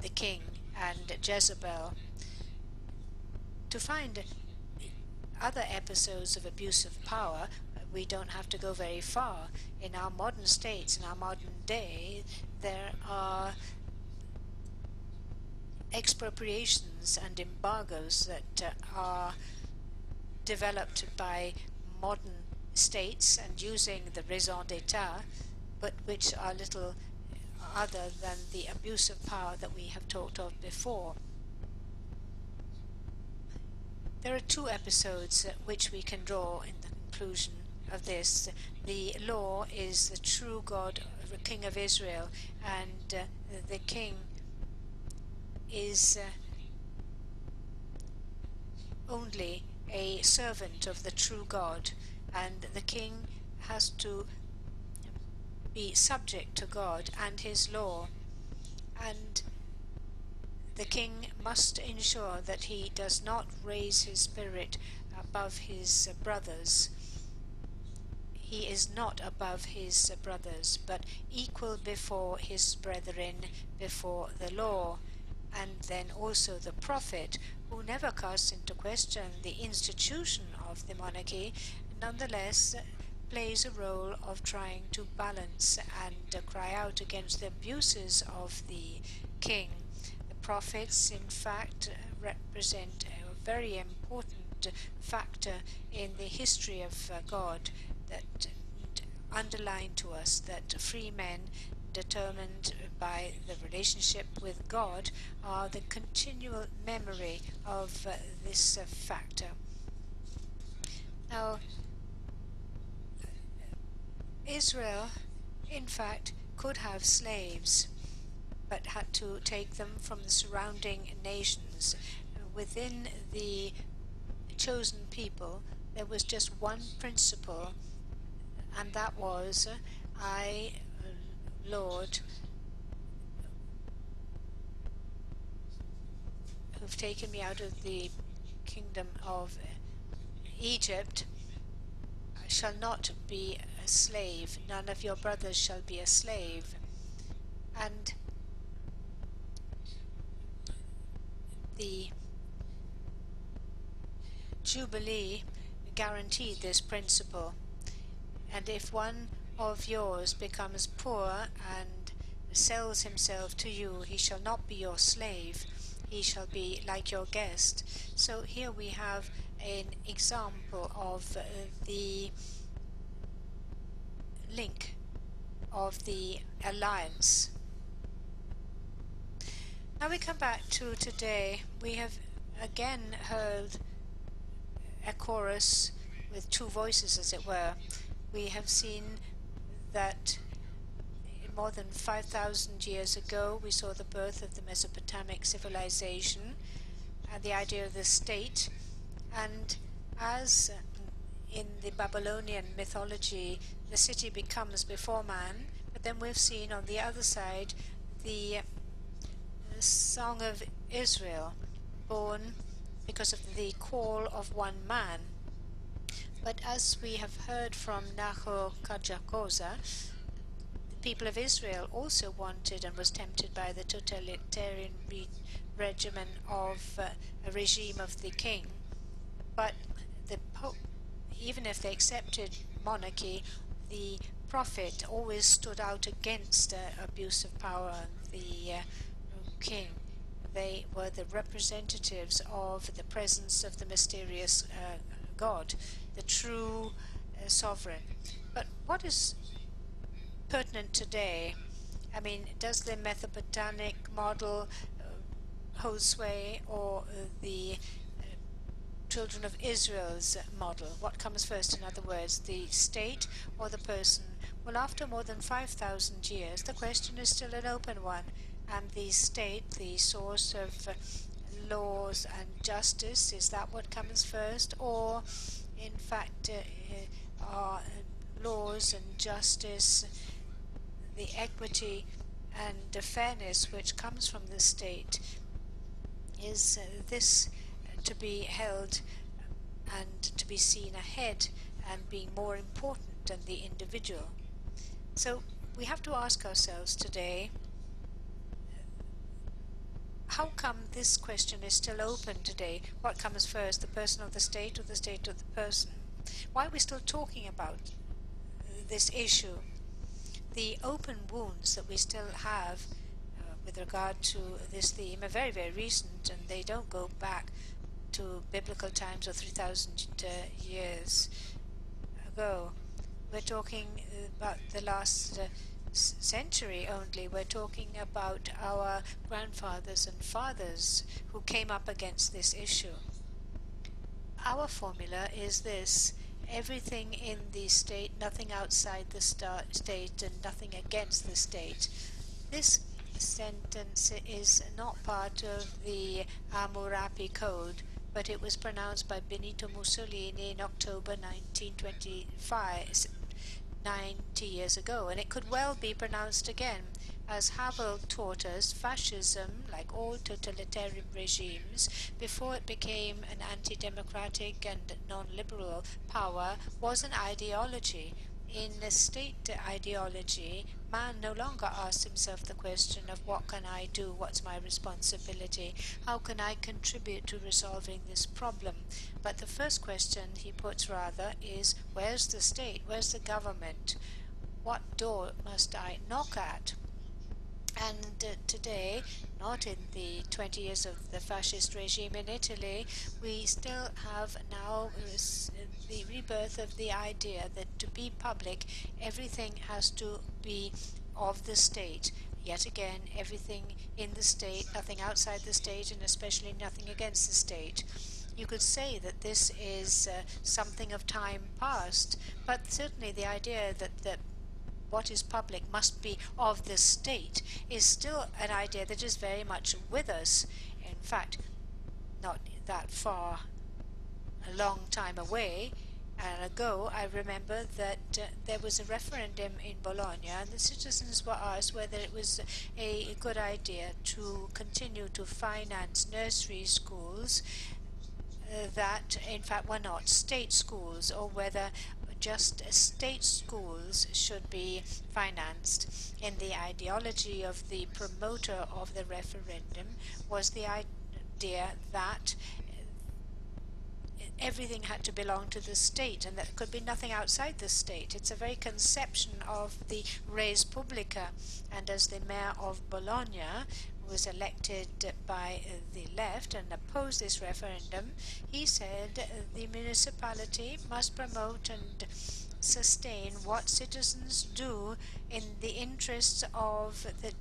the king and Jezebel. To find other episodes of abuse of power, we don't have to go very far. In our modern states, in our modern day, there are expropriations and embargoes that uh, are developed by modern states and using the raison d'etat, but which are little other than the abuse of power that we have talked of before. There are two episodes which we can draw in the conclusion of this. The law is the true God, the King of Israel, and uh, the King is uh, only a servant of the true God, and the King has to be subject to God and His law. And the king must ensure that he does not raise his spirit above his brothers. He is not above his brothers, but equal before his brethren before the law. And then also the prophet, who never casts into question the institution of the monarchy, nonetheless plays a role of trying to balance and cry out against the abuses of the king The prophets, in fact, represent a very important factor in the history of uh, God that underline to us that free men determined by the relationship with God are the continual memory of uh, this uh, factor. Now, Israel, in fact, could have slaves but had to take them from the surrounding nations. Within the chosen people, there was just one principle, and that was, I, Lord, who've taken me out of the kingdom of Egypt, shall not be slave. None of your brothers shall be a slave. And the Jubilee guaranteed this principle. And if one of yours becomes poor and sells himself to you, he shall not be your slave, he shall be like your guest. So here we have an example of uh, the link of the alliance. Now we come back to today. We have again heard a chorus with two voices, as it were. We have seen that more than 5,000 years ago we saw the birth of the Mesopotamic civilization and the idea of the state. And as in the Babylonian mythology, the city becomes before man, but then we've seen on the other side the Song of Israel, born because of the call of one man. But as we have heard from Nacho Carbajosa, the people of Israel also wanted and was tempted by the totalitarian re regimen of uh, a regime of the king. But the Pope, even if they accepted monarchy, the prophet always stood out against uh, abuse of power. The uh, king. They were the representatives of the presence of the mysterious uh, God, the true uh, sovereign. But what is pertinent today? I mean, does the Mesopotamic model uh, hold sway or uh, the uh, children of Israel's model? What comes first, in other words, the state or the person? Well, after more than 5,000 years, the question is still an open one and the state, the source of laws and justice, is that what comes first? Or, in fact, uh, uh are laws and justice, the equity and the fairness which comes from the state, is uh, this to be held and to be seen ahead and being more important than the individual? So we have to ask ourselves today how come this question is still open today? What comes first, the person of the state or the state of the person? Why are we still talking about this issue? The open wounds that we still have uh, with regard to this theme are very, very recent and they don't go back to biblical times or 3,000 uh, years ago. We're talking about the last uh, century only. We're talking about our grandfathers and fathers who came up against this issue. Our formula is this everything in the state, nothing outside the state, and nothing against the state. This sentence is not part of the Hammurabi Code, but it was pronounced by Benito Mussolini in October 1925, 90 years ago, and it could well be pronounced again. As Havel taught us, fascism, like all totalitarian regimes, before it became an anti democratic and non liberal power, was an ideology. In a state ideology, man no longer asks himself the question of what can I do, what's my responsibility, how can I contribute to resolving this problem. But the first question he puts rather is where's the state, where's the government, what door must I knock at? And uh, today, not in the 20 years of the fascist regime in Italy, we still have now the rebirth of the idea that to be public, everything has to be of the state. Yet again, everything in the state, nothing outside the state, and especially nothing against the state. You could say that this is uh, something of time past, but certainly the idea that, that what is public must be of the state is still an idea that is very much with us. In fact, not that far, a long time away and ago, I remember that uh, there was a referendum in Bologna, and the citizens were asked whether it was a good idea to continue to finance nursery schools uh, that, in fact, were not state schools, or whether just state schools should be financed. And the ideology of the promoter of the referendum was the idea that everything had to belong to the state and there could be nothing outside the state. It's a very conception of the res publica. And as the mayor of Bologna was elected by the left and opposed this referendum, he said the municipality must promote and sustain what citizens do in the interests of the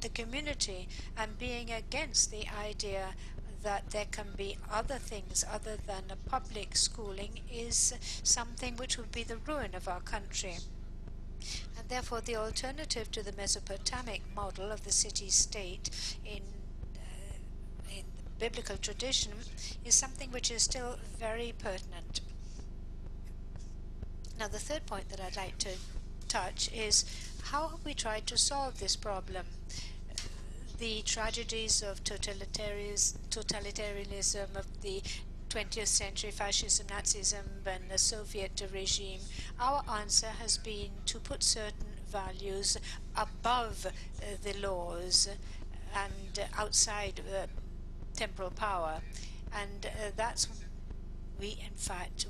the community and being against the idea that there can be other things other than a public schooling is something which would be the ruin of our country. And therefore, the alternative to the Mesopotamic model of the city state in, uh, in biblical tradition is something which is still very pertinent. Now, the third point that I'd like to touch is how have we tried to solve this problem? The tragedies of totalitarianism of the 20th century fascism, Nazism, and the Soviet regime, our answer has been to put certain values above uh, the laws and outside uh, temporal power. And uh, that's we, in fact,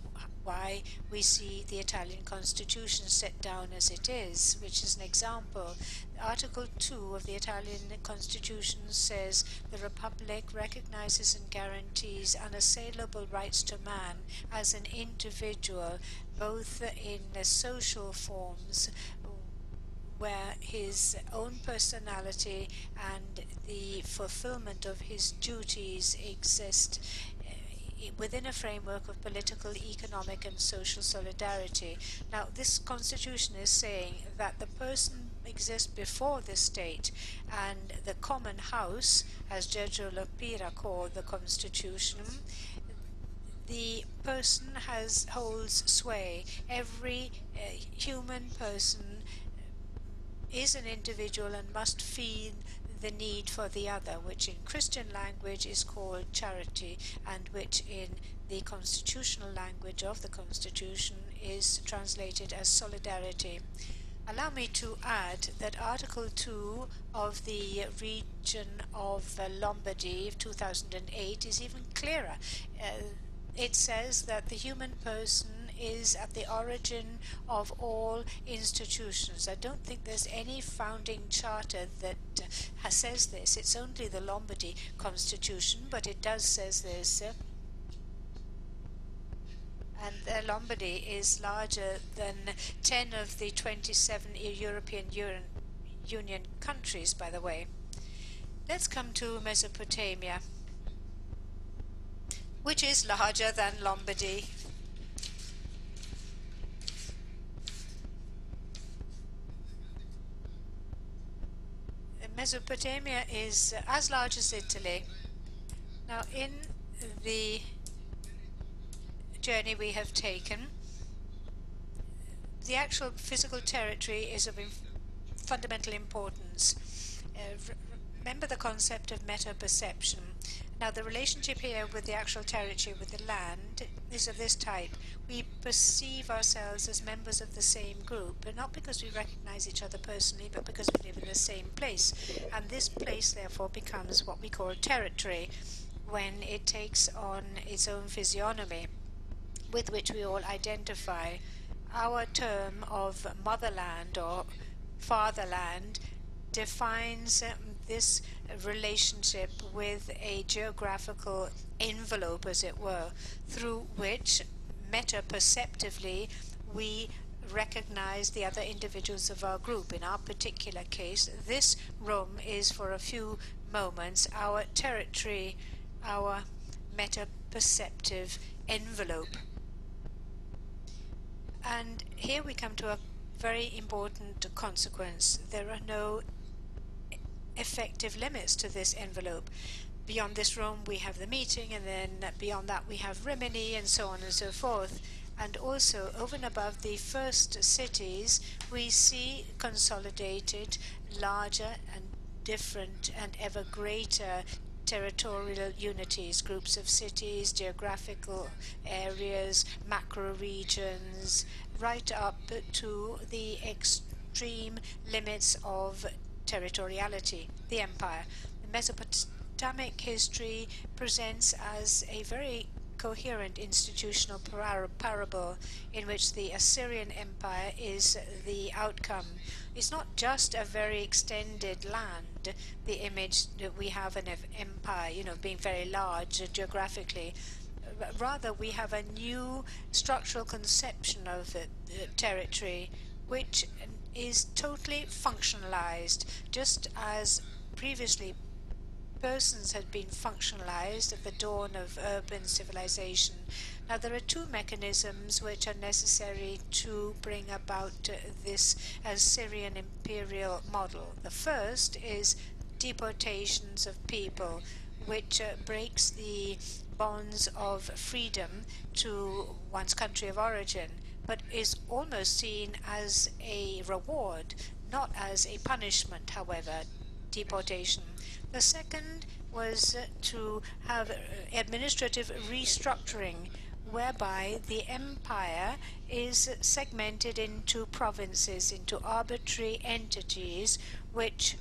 why we see the Italian constitution set down as it is, which is an example. Article 2 of the Italian constitution says the Republic recognizes and guarantees unassailable rights to man as an individual, both in the social forms where his own personality and the fulfillment of his duties exist within a framework of political, economic, and social solidarity. Now, this constitution is saying that the person exists before the state, and the common house, as Giorgio La Pira called the constitution, the person has holds sway. Every uh, human person is an individual and must feel the need for the other, which in Christian language is called charity, and which in the constitutional language of the Constitution is translated as solidarity. Allow me to add that Article 2 of the region of Lombardy of 2008 is even clearer. Uh, it says that the human person is at the origin of all institutions. I don't think there's any founding charter that says this. It's only the Lombardy Constitution, but it does says this. And uh, Lombardy is larger than 10 of the 27 European Union countries, by the way. Let's come to Mesopotamia, which is larger than Lombardy. Mesopotamia is as large as Italy. Now, in the journey we have taken, the actual physical territory is of fundamental importance. Uh, remember the concept of meta perception. Now, the relationship here with the actual territory, with the land, is of this type. We perceive ourselves as members of the same group, but not because we recognize each other personally, but because we live in the same place. And this place, therefore, becomes what we call territory when it takes on its own physiognomy with which we all identify. Our term of motherland or fatherland defines this relationship with a geographical envelope, as it were, through which meta-perceptively we recognize the other individuals of our group. In our particular case, this room is for a few moments our territory, our meta-perceptive envelope. And here we come to a very important consequence. There are no effective limits to this envelope. Beyond this room we have the meeting and then beyond that we have Rimini and so on and so forth. And also over and above the first cities we see consolidated larger and different and ever greater territorial unities, groups of cities, geographical areas, macro regions, right up to the extreme limits of territoriality, the empire. The Mesopotamic history presents as a very coherent institutional par parable in which the Assyrian Empire is the outcome. It's not just a very extended land, the image that we have an empire, you know, being very large geographically. rather, we have a new structural conception of the, the territory, which is totally functionalized, just as previously persons had been functionalized at the dawn of urban civilization. Now, there are two mechanisms which are necessary to bring about uh, this Assyrian imperial model. The first is deportations of people, which uh, breaks the bonds of freedom to one's country of origin, but is almost seen as a reward, not as a punishment, however, deportation. The second was to have administrative restructuring whereby the empire is segmented into provinces, into arbitrary entities which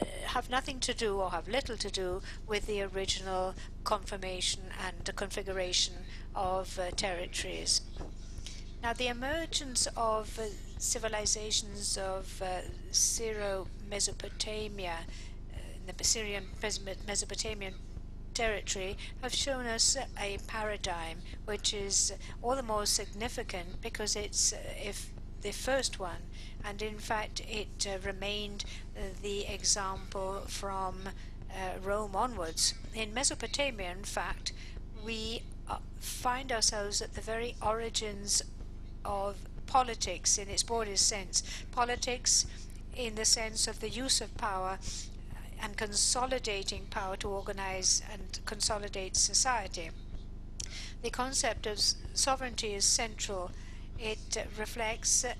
uh, have nothing to do or have little to do with the original conformation and configuration of uh, territories. Now, the emergence of uh, civilizations of uh, Syro-Mesopotamia, uh, the Syrian Mesopotamian territory, have shown us a paradigm which is all the more significant because it's uh, if the first one, and in fact it uh, remained uh, the example from uh, Rome onwards. In Mesopotamia, in fact, we Uh, find ourselves at the very origins of politics in its broadest sense. Politics in the sense of the use of power and consolidating power to organize and consolidate society. The concept of sovereignty is central. It reflects a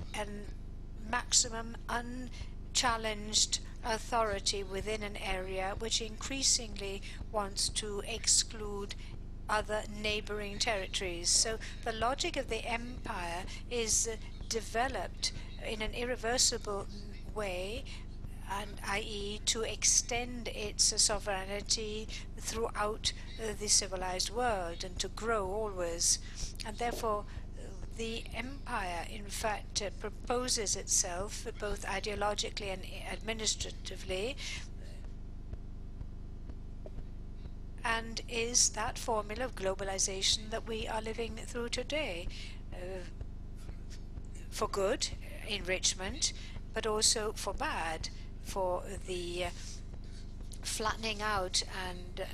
maximum unchallenged authority within an area which increasingly wants to exclude other neighboring territories. So the logic of the empire is developed in an irreversible way and i.e. to extend its sovereignty throughout the civilized world and to grow always. And therefore, the empire, in fact, proposes itself both ideologically and administratively and is that formula of globalization that we are living through today. Uh, for good, enrichment, but also for bad, for the uh, flattening out and uh,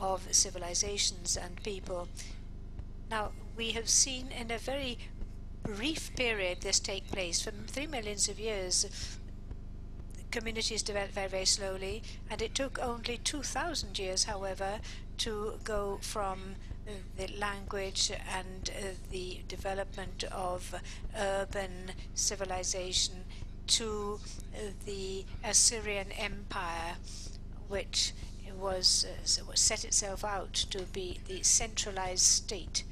of civilizations and people. Now, we have seen in a very brief period this take place. For three millions of years, communities developed very, very slowly, and it took only 2,000 years, however, to go from uh, the language and uh, the development of urban civilization to uh, the Assyrian Empire, which was uh, set itself out to be the centralized state.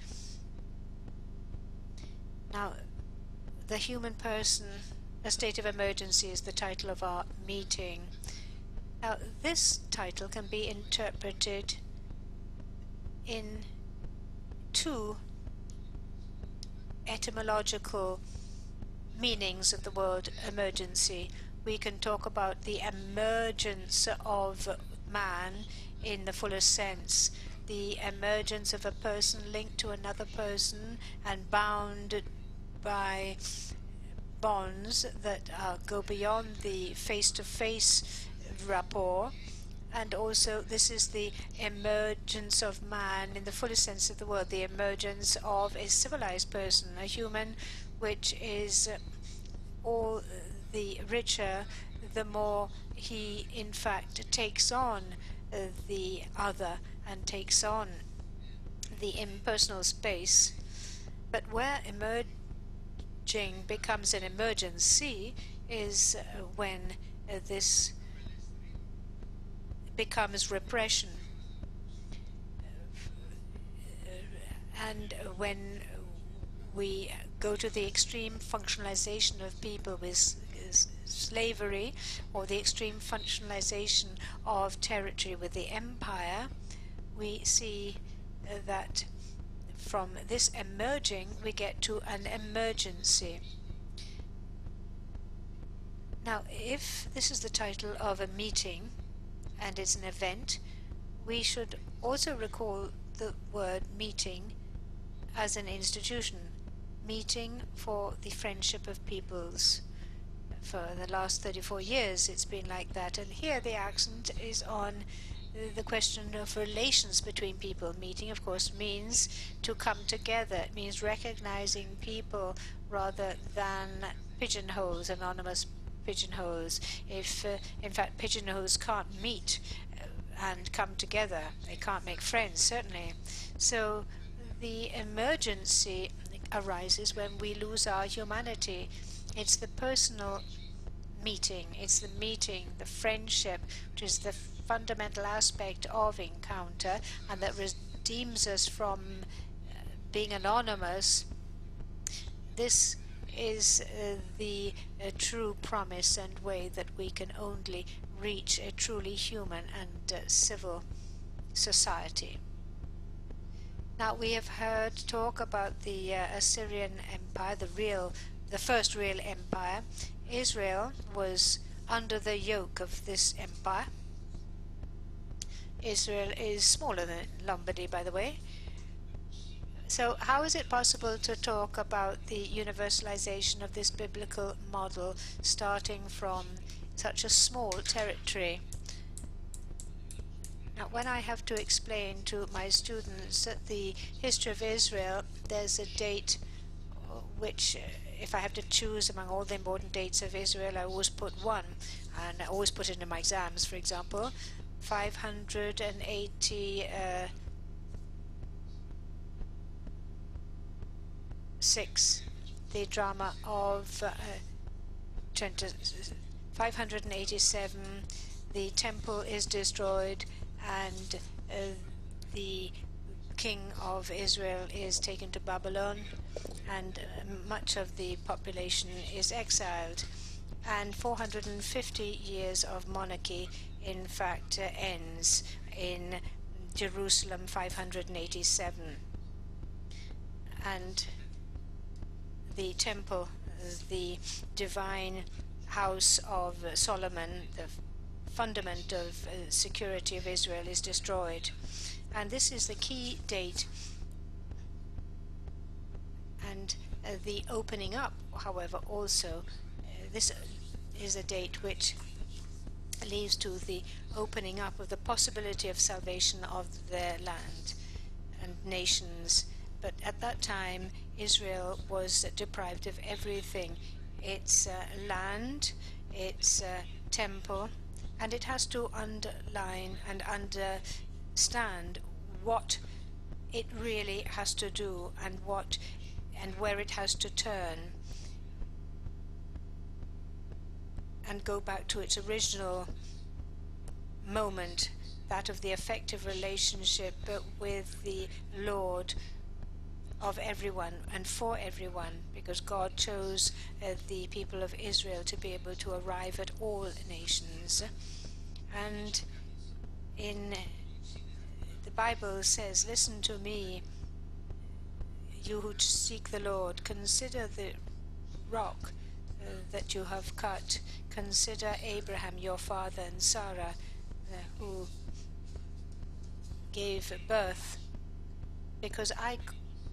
Now, the human person a state of emergency is the title of our meeting. Now, this title can be interpreted in two etymological meanings of the word emergency. We can talk about the emergence of man in the fullest sense, the emergence of a person linked to another person and bound by bonds that uh, go beyond the face-to-face rapport and also this is the emergence of man in the fullest sense of the word, the emergence of a civilized person, a human which is all the richer the more he in fact takes on the other and takes on the impersonal space. But where emerge becomes an emergency is uh, when uh, this becomes repression. And when we go to the extreme functionalization of people with slavery or the extreme functionalization of territory with the empire, we see uh, that from this emerging, we get to an emergency. Now, if this is the title of a meeting and it's an event, we should also recall the word meeting as an institution, meeting for the friendship of peoples. For the last 34 years, it's been like that. And here the accent is on the question of relations between people. Meeting, of course, means to come together. It means recognizing people rather than pigeonholes, anonymous pigeonholes. If, uh, in fact, pigeonholes can't meet uh, and come together, they can't make friends, certainly. So the emergency arises when we lose our humanity. It's the personal meeting, it's the meeting, the friendship, which is the fundamental aspect of encounter and that redeems us from uh, being anonymous. This is uh, the uh, true promise and way that we can only reach a truly human and uh, civil society. Now we have heard talk about the uh, Assyrian Empire, the real, the first real empire. Israel was under the yoke of this empire. Israel is smaller than Lombardy, by the way. So, how is it possible to talk about the universalization of this biblical model starting from such a small territory? Now, when I have to explain to my students that the history of Israel, there's a date uh, which, uh, if I have to choose among all the important dates of Israel, I always put one, and I always put it in my exams, for example, 580. Uh, six, the drama of uh, 587, the temple is destroyed and uh, the king of Israel is taken to Babylon and uh, much of the population is exiled and 450 years of monarchy in fact uh, ends in Jerusalem 587 and the temple, the divine house of Solomon, the fundament of uh, security of Israel is destroyed. And this is the key date. And uh, the opening up, however, also, this is a date which leads to the opening up of the possibility of salvation of their land and nations. But at that time, Israel was deprived of everything its uh, land, its uh, temple, and it has to underline and understand what it really has to do and what and where it has to turn and go back to its original moment that of the effective relationship with the Lord of everyone and for everyone because God chose uh, the people of Israel to be able to arrive at all nations. And in the Bible says, Listen to me, you who seek the Lord, consider the rock uh, that you have cut, consider Abraham your father and Sarah uh, who gave birth because I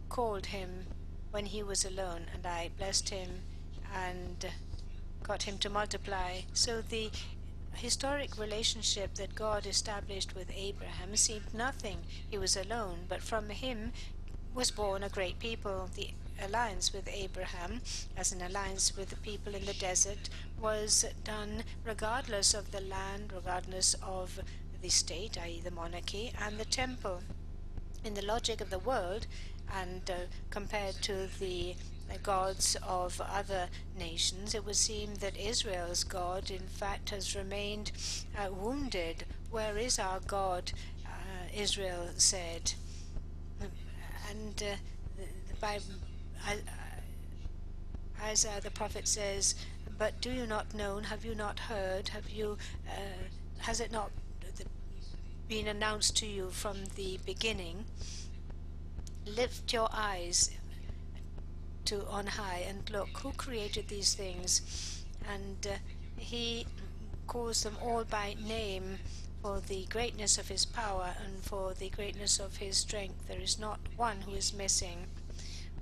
called him when he was alone, and I blessed him and got him to multiply. So the historic relationship that God established with Abraham seemed nothing. He was alone, but from him was born a great people. The alliance with Abraham, as an alliance with the people in the desert, was done regardless of the land, regardless of the state, i.e., the monarchy, and the temple. In the logic of the world, and uh, compared to the gods of other nations, it would seem that Israel's God, in fact, has remained uh, wounded. Where is our God? Uh, Israel said. And uh, the, Bible, as the prophet says, but do you not know? Have you not heard? Have you? Uh, has it not been announced to you from the beginning? lift your eyes to on high and look who created these things and uh, he calls them all by name for the greatness of his power and for the greatness of his strength. There is not one who is missing.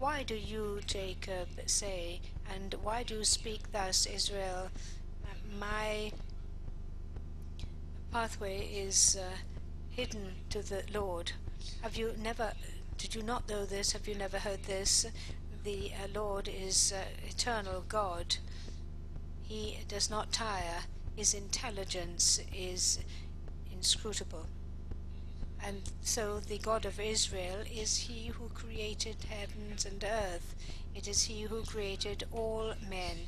Why do you, Jacob, say, and why do you speak thus, Israel? My pathway is uh, hidden to the Lord. Have you never, did you not know this? Have you never heard this? The uh, Lord is uh, eternal God. He does not tire. His intelligence is inscrutable. And so the God of Israel is he who created heavens and earth. It is he who created all men.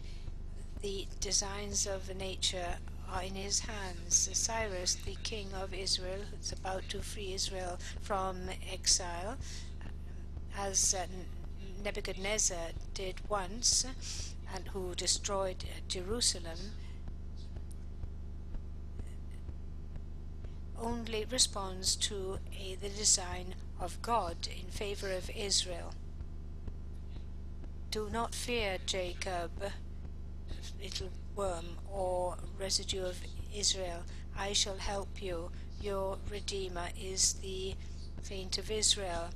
The designs of nature are in his hands. Cyrus, the king of Israel, is about to free Israel from exile, as uh, Nebuchadnezzar did once, and who destroyed Jerusalem only responds to a, the design of God in favor of Israel. Do not fear Jacob, little worm or residue of Israel. I shall help you. Your Redeemer is the Saint of Israel.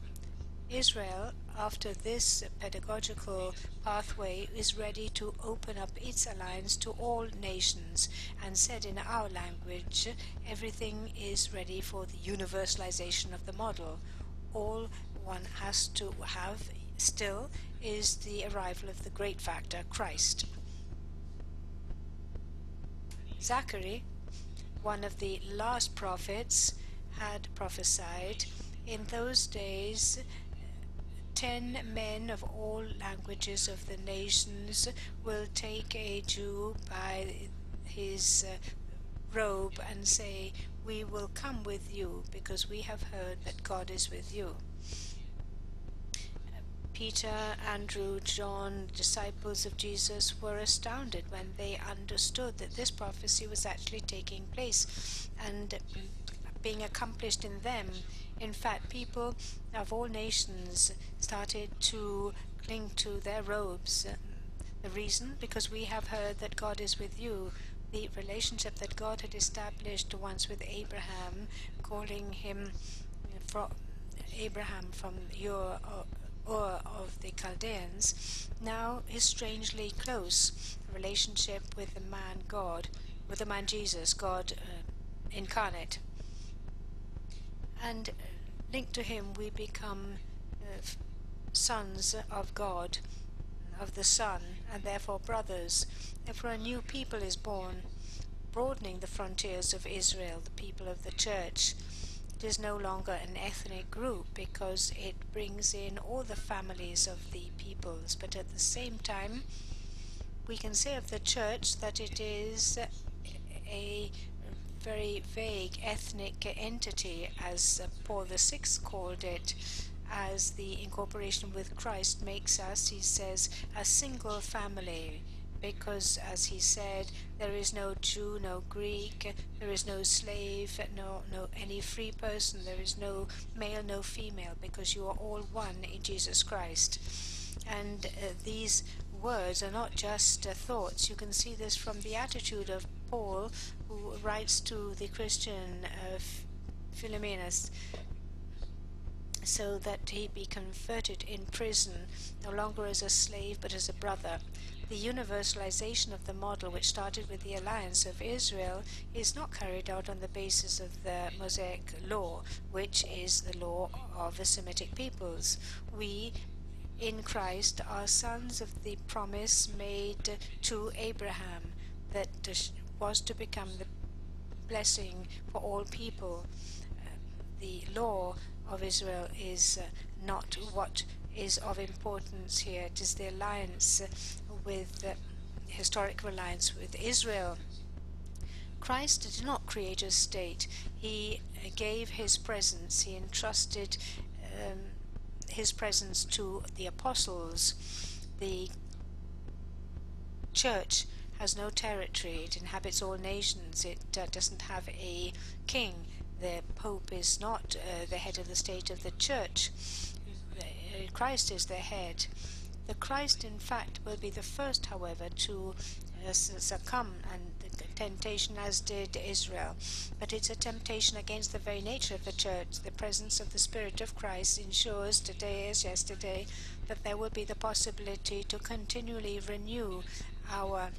Israel after this pedagogical pathway is ready to open up its alliance to all nations and said in our language everything is ready for the universalization of the model. All one has to have still is the arrival of the great factor Christ. Zachary one of the last prophets had prophesied in those days ten men of all languages of the nations will take a Jew by his uh, robe and say, We will come with you because we have heard that God is with you. Peter, Andrew, John, disciples of Jesus, were astounded when they understood that this prophecy was actually taking place and being accomplished in them in fact, people of all nations started to cling to their robes. The reason? Because we have heard that God is with you. The relationship that God had established once with Abraham, calling him from Abraham from Ur, Ur of the Chaldeans, now is strangely close. Relationship with the man God, with the man Jesus, God uh, incarnate and linked to him we become uh, sons of God, of the Son, and therefore brothers. Therefore, a new people is born, broadening the frontiers of Israel, the people of the church. It is no longer an ethnic group because it brings in all the families of the peoples, but at the same time, we can say of the church that it is a very vague ethnic entity, as Paul VI called it, as the incorporation with Christ makes us, he says, a single family. Because, as he said, there is no Jew, no Greek, there is no slave, no, no any free person, there is no male, no female, because you are all one in Jesus Christ. And uh, these words are not just uh, thoughts. You can see this from the attitude of Paul, who writes to the Christian uh, Philomenus so that he be converted in prison, no longer as a slave but as a brother. The universalization of the model, which started with the alliance of Israel, is not carried out on the basis of the Mosaic law, which is the law of the Semitic peoples. We in Christ are sons of the promise made to Abraham that was to become the blessing for all people. Uh, the law of Israel is uh, not what is of importance here. It is the alliance with uh, historic alliance with Israel. Christ did not create a state. He uh, gave his presence. He entrusted um, his presence to the apostles. The church has no territory, it inhabits all nations, it uh, doesn't have a king. The Pope is not uh, the head of the state of the church. Uh, Christ is the head. The Christ, in fact, will be the first, however, to uh, succumb and temptation as did Israel. But it's a temptation against the very nature of the church. The presence of the Spirit of Christ ensures today as yesterday that there will be the possibility to continually renew our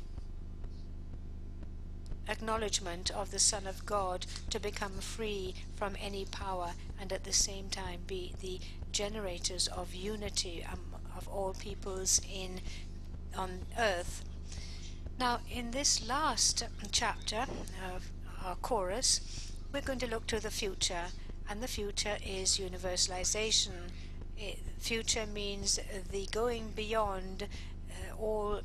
acknowledgement of the Son of God to become free from any power and at the same time be the generators of unity um, of all peoples in on earth. Now, in this last chapter of our chorus, we're going to look to the future, and the future is universalization. It, future means the going beyond uh, all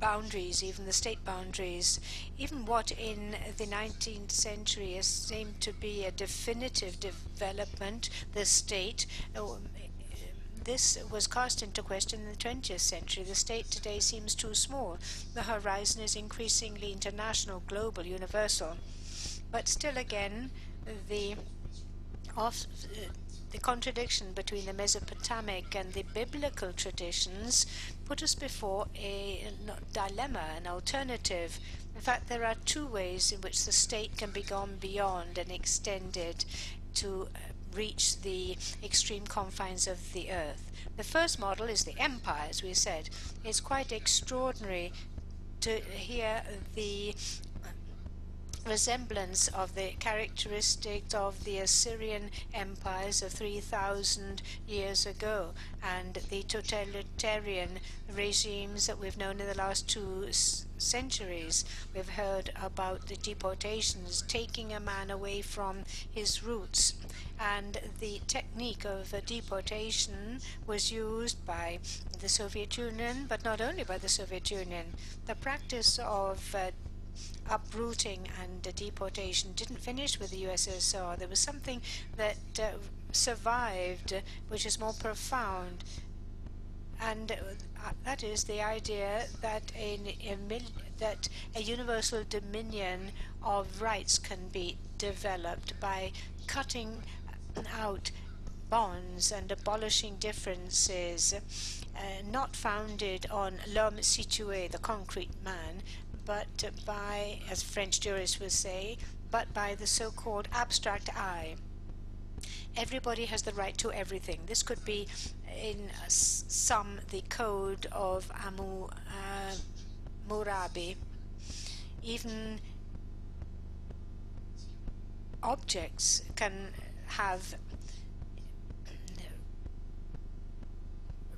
boundaries, even the state boundaries, even what in the 19th century seemed to be a definitive development, the state, uh, this was cast into question in the 20th century. The state today seems too small. The horizon is increasingly international, global, universal. But still again, the off, the contradiction between the Mesopotamic and the biblical traditions put us before a dilemma, an alternative. In fact, there are two ways in which the state can be gone beyond and extended to uh, reach the extreme confines of the earth. The first model is the empire, as we said. It's quite extraordinary to hear the resemblance of the characteristics of the Assyrian empires of 3,000 years ago and the totalitarian regimes that we've known in the last two centuries. We've heard about the deportations, taking a man away from his roots. And the technique of deportation was used by the Soviet Union, but not only by the Soviet Union. The practice of uh, uprooting and deportation didn't finish with the USSR. There was something that uh, survived, which is more profound, and uh, that is the idea that a, a that a universal dominion of rights can be developed by cutting out bonds and abolishing differences uh, not founded on l'homme situé, the concrete man, but by, as French jurists would say, but by the so-called abstract I. Everybody has the right to everything. This could be, in some, the code of Amu uh, Murabi. Even objects can have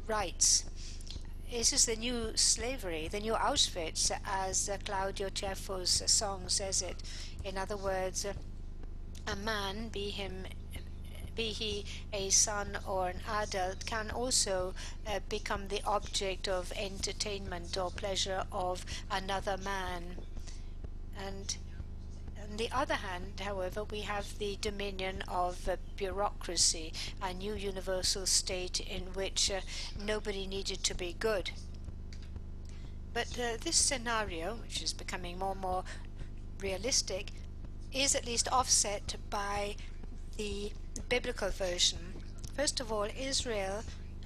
rights this is the new slavery, the new Auschwitz, as uh, Claudio Chieffo's song says it. In other words, a man, be him be he a son or an adult, can also uh, become the object of entertainment or pleasure of another man. And on the other hand, however, we have the dominion of uh, bureaucracy, a new universal state in which uh, nobody needed to be good. But uh, this scenario, which is becoming more and more realistic, is at least offset by the biblical version. First of all, Israel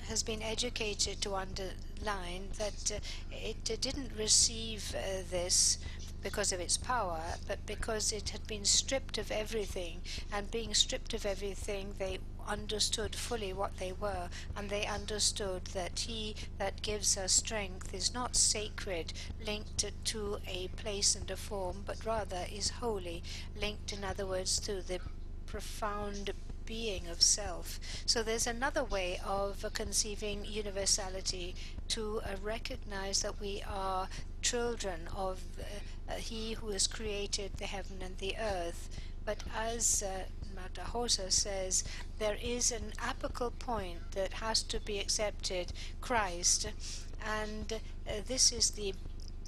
has been educated to underline that uh, it didn't receive uh, this because of its power, but because it had been stripped of everything. And being stripped of everything, they understood fully what they were, and they understood that He that gives us strength is not sacred, linked to a place and a form, but rather is holy, linked, in other words, to the profound being of self. So there's another way of conceiving universality to uh, recognize that we are children of uh, He who has created the heaven and the earth. But as uh, Marta says, there is an apical point that has to be accepted, Christ, and uh, this is the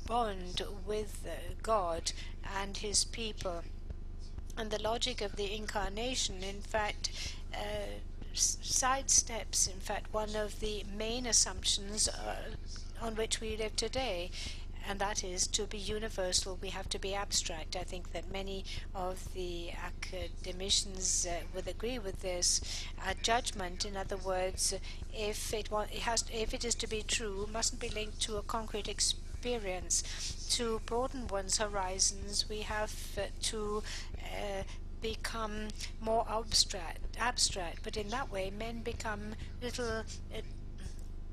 bond with uh, God and His people and the logic of the incarnation, in fact, uh, sidesteps, in fact, one of the main assumptions uh, on which we live today. And that is to be universal, we have to be abstract. I think that many of the academicians uh, would agree with this. A judgment, in other words, if it, it has, if it is to be true, mustn't be linked to a concrete experience. To broaden one's horizons, we have uh, to uh, become more abstract, abstract. But in that way, men become little uh,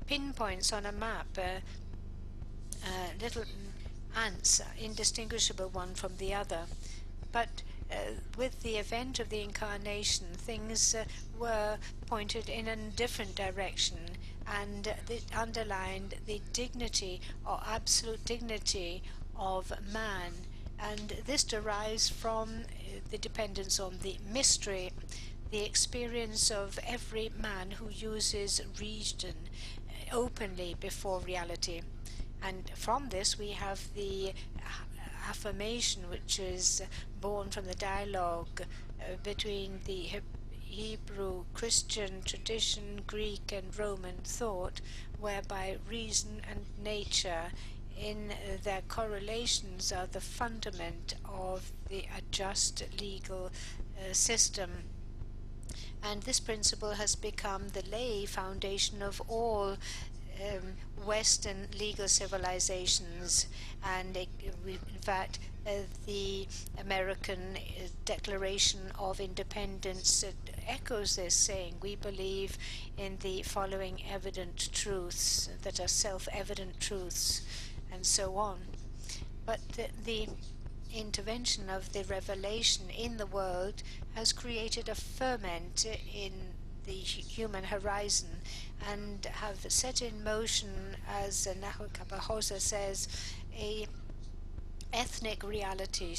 pinpoints on a map, uh, little ants, indistinguishable one from the other. But uh, with the event of the incarnation, things uh, were pointed in a different direction and it underlined the dignity or absolute dignity of man. And this derives from uh, the dependence on the mystery, the experience of every man who uses reason uh, openly before reality. And from this, we have the affirmation which is born from the dialogue uh, between the Hebrew Christian tradition, Greek and Roman thought, whereby reason and nature in their correlations are the fundament of the just legal uh, system. And this principle has become the lay foundation of all um, Western legal civilizations, and in fact, uh, the American uh, Declaration of Independence uh, echoes this, saying, We believe in the following evident truths that are self evident truths, and so on. But the, the intervention of the revelation in the world has created a ferment in the human horizon and have set in motion, as Nacho Carbajosa says, a ethnic reality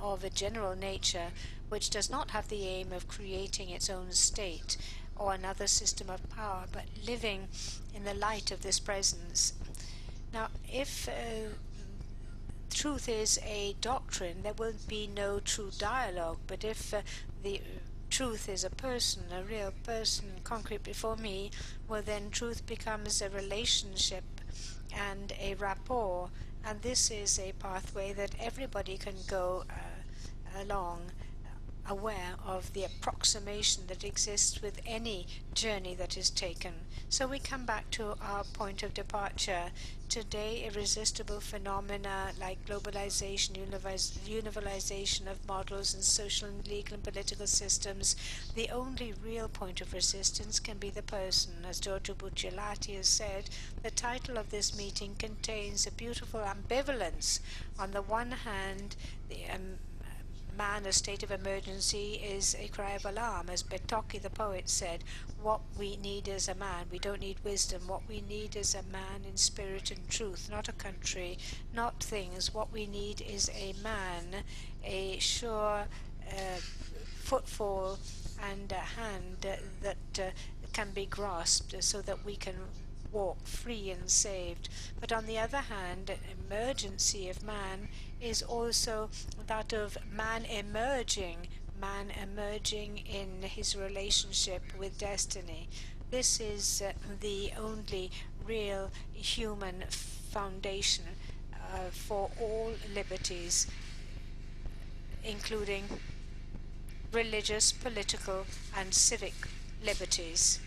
of a general nature which does not have the aim of creating its own state or another system of power, but living in the light of this presence. Now, if uh, truth is a doctrine, there will be no true dialogue, but if uh, the truth is a person, a real person, concrete before me, well, then truth becomes a relationship and a rapport. And this is a pathway that everybody can go uh, along aware of the approximation that exists with any journey that is taken. So we come back to our point of departure. Today, irresistible phenomena like globalization, universalization of models and social, and legal, and political systems, the only real point of resistance can be the person. As Giorgio Buccellati has said, the title of this meeting contains a beautiful ambivalence. On the one hand, the um, man, a state of emergency is a cry of alarm. As Betocchi the poet said, what we need is a man. We don't need wisdom. What we need is a man in spirit and truth, not a country, not things. What we need is a man, a sure uh, footfall and a hand that uh, can be grasped so that we can walk free and saved. But on the other hand, emergency of man is also that of man emerging, man emerging in his relationship with destiny. This is uh, the only real human foundation uh, for all liberties, including religious, political, and civic liberties.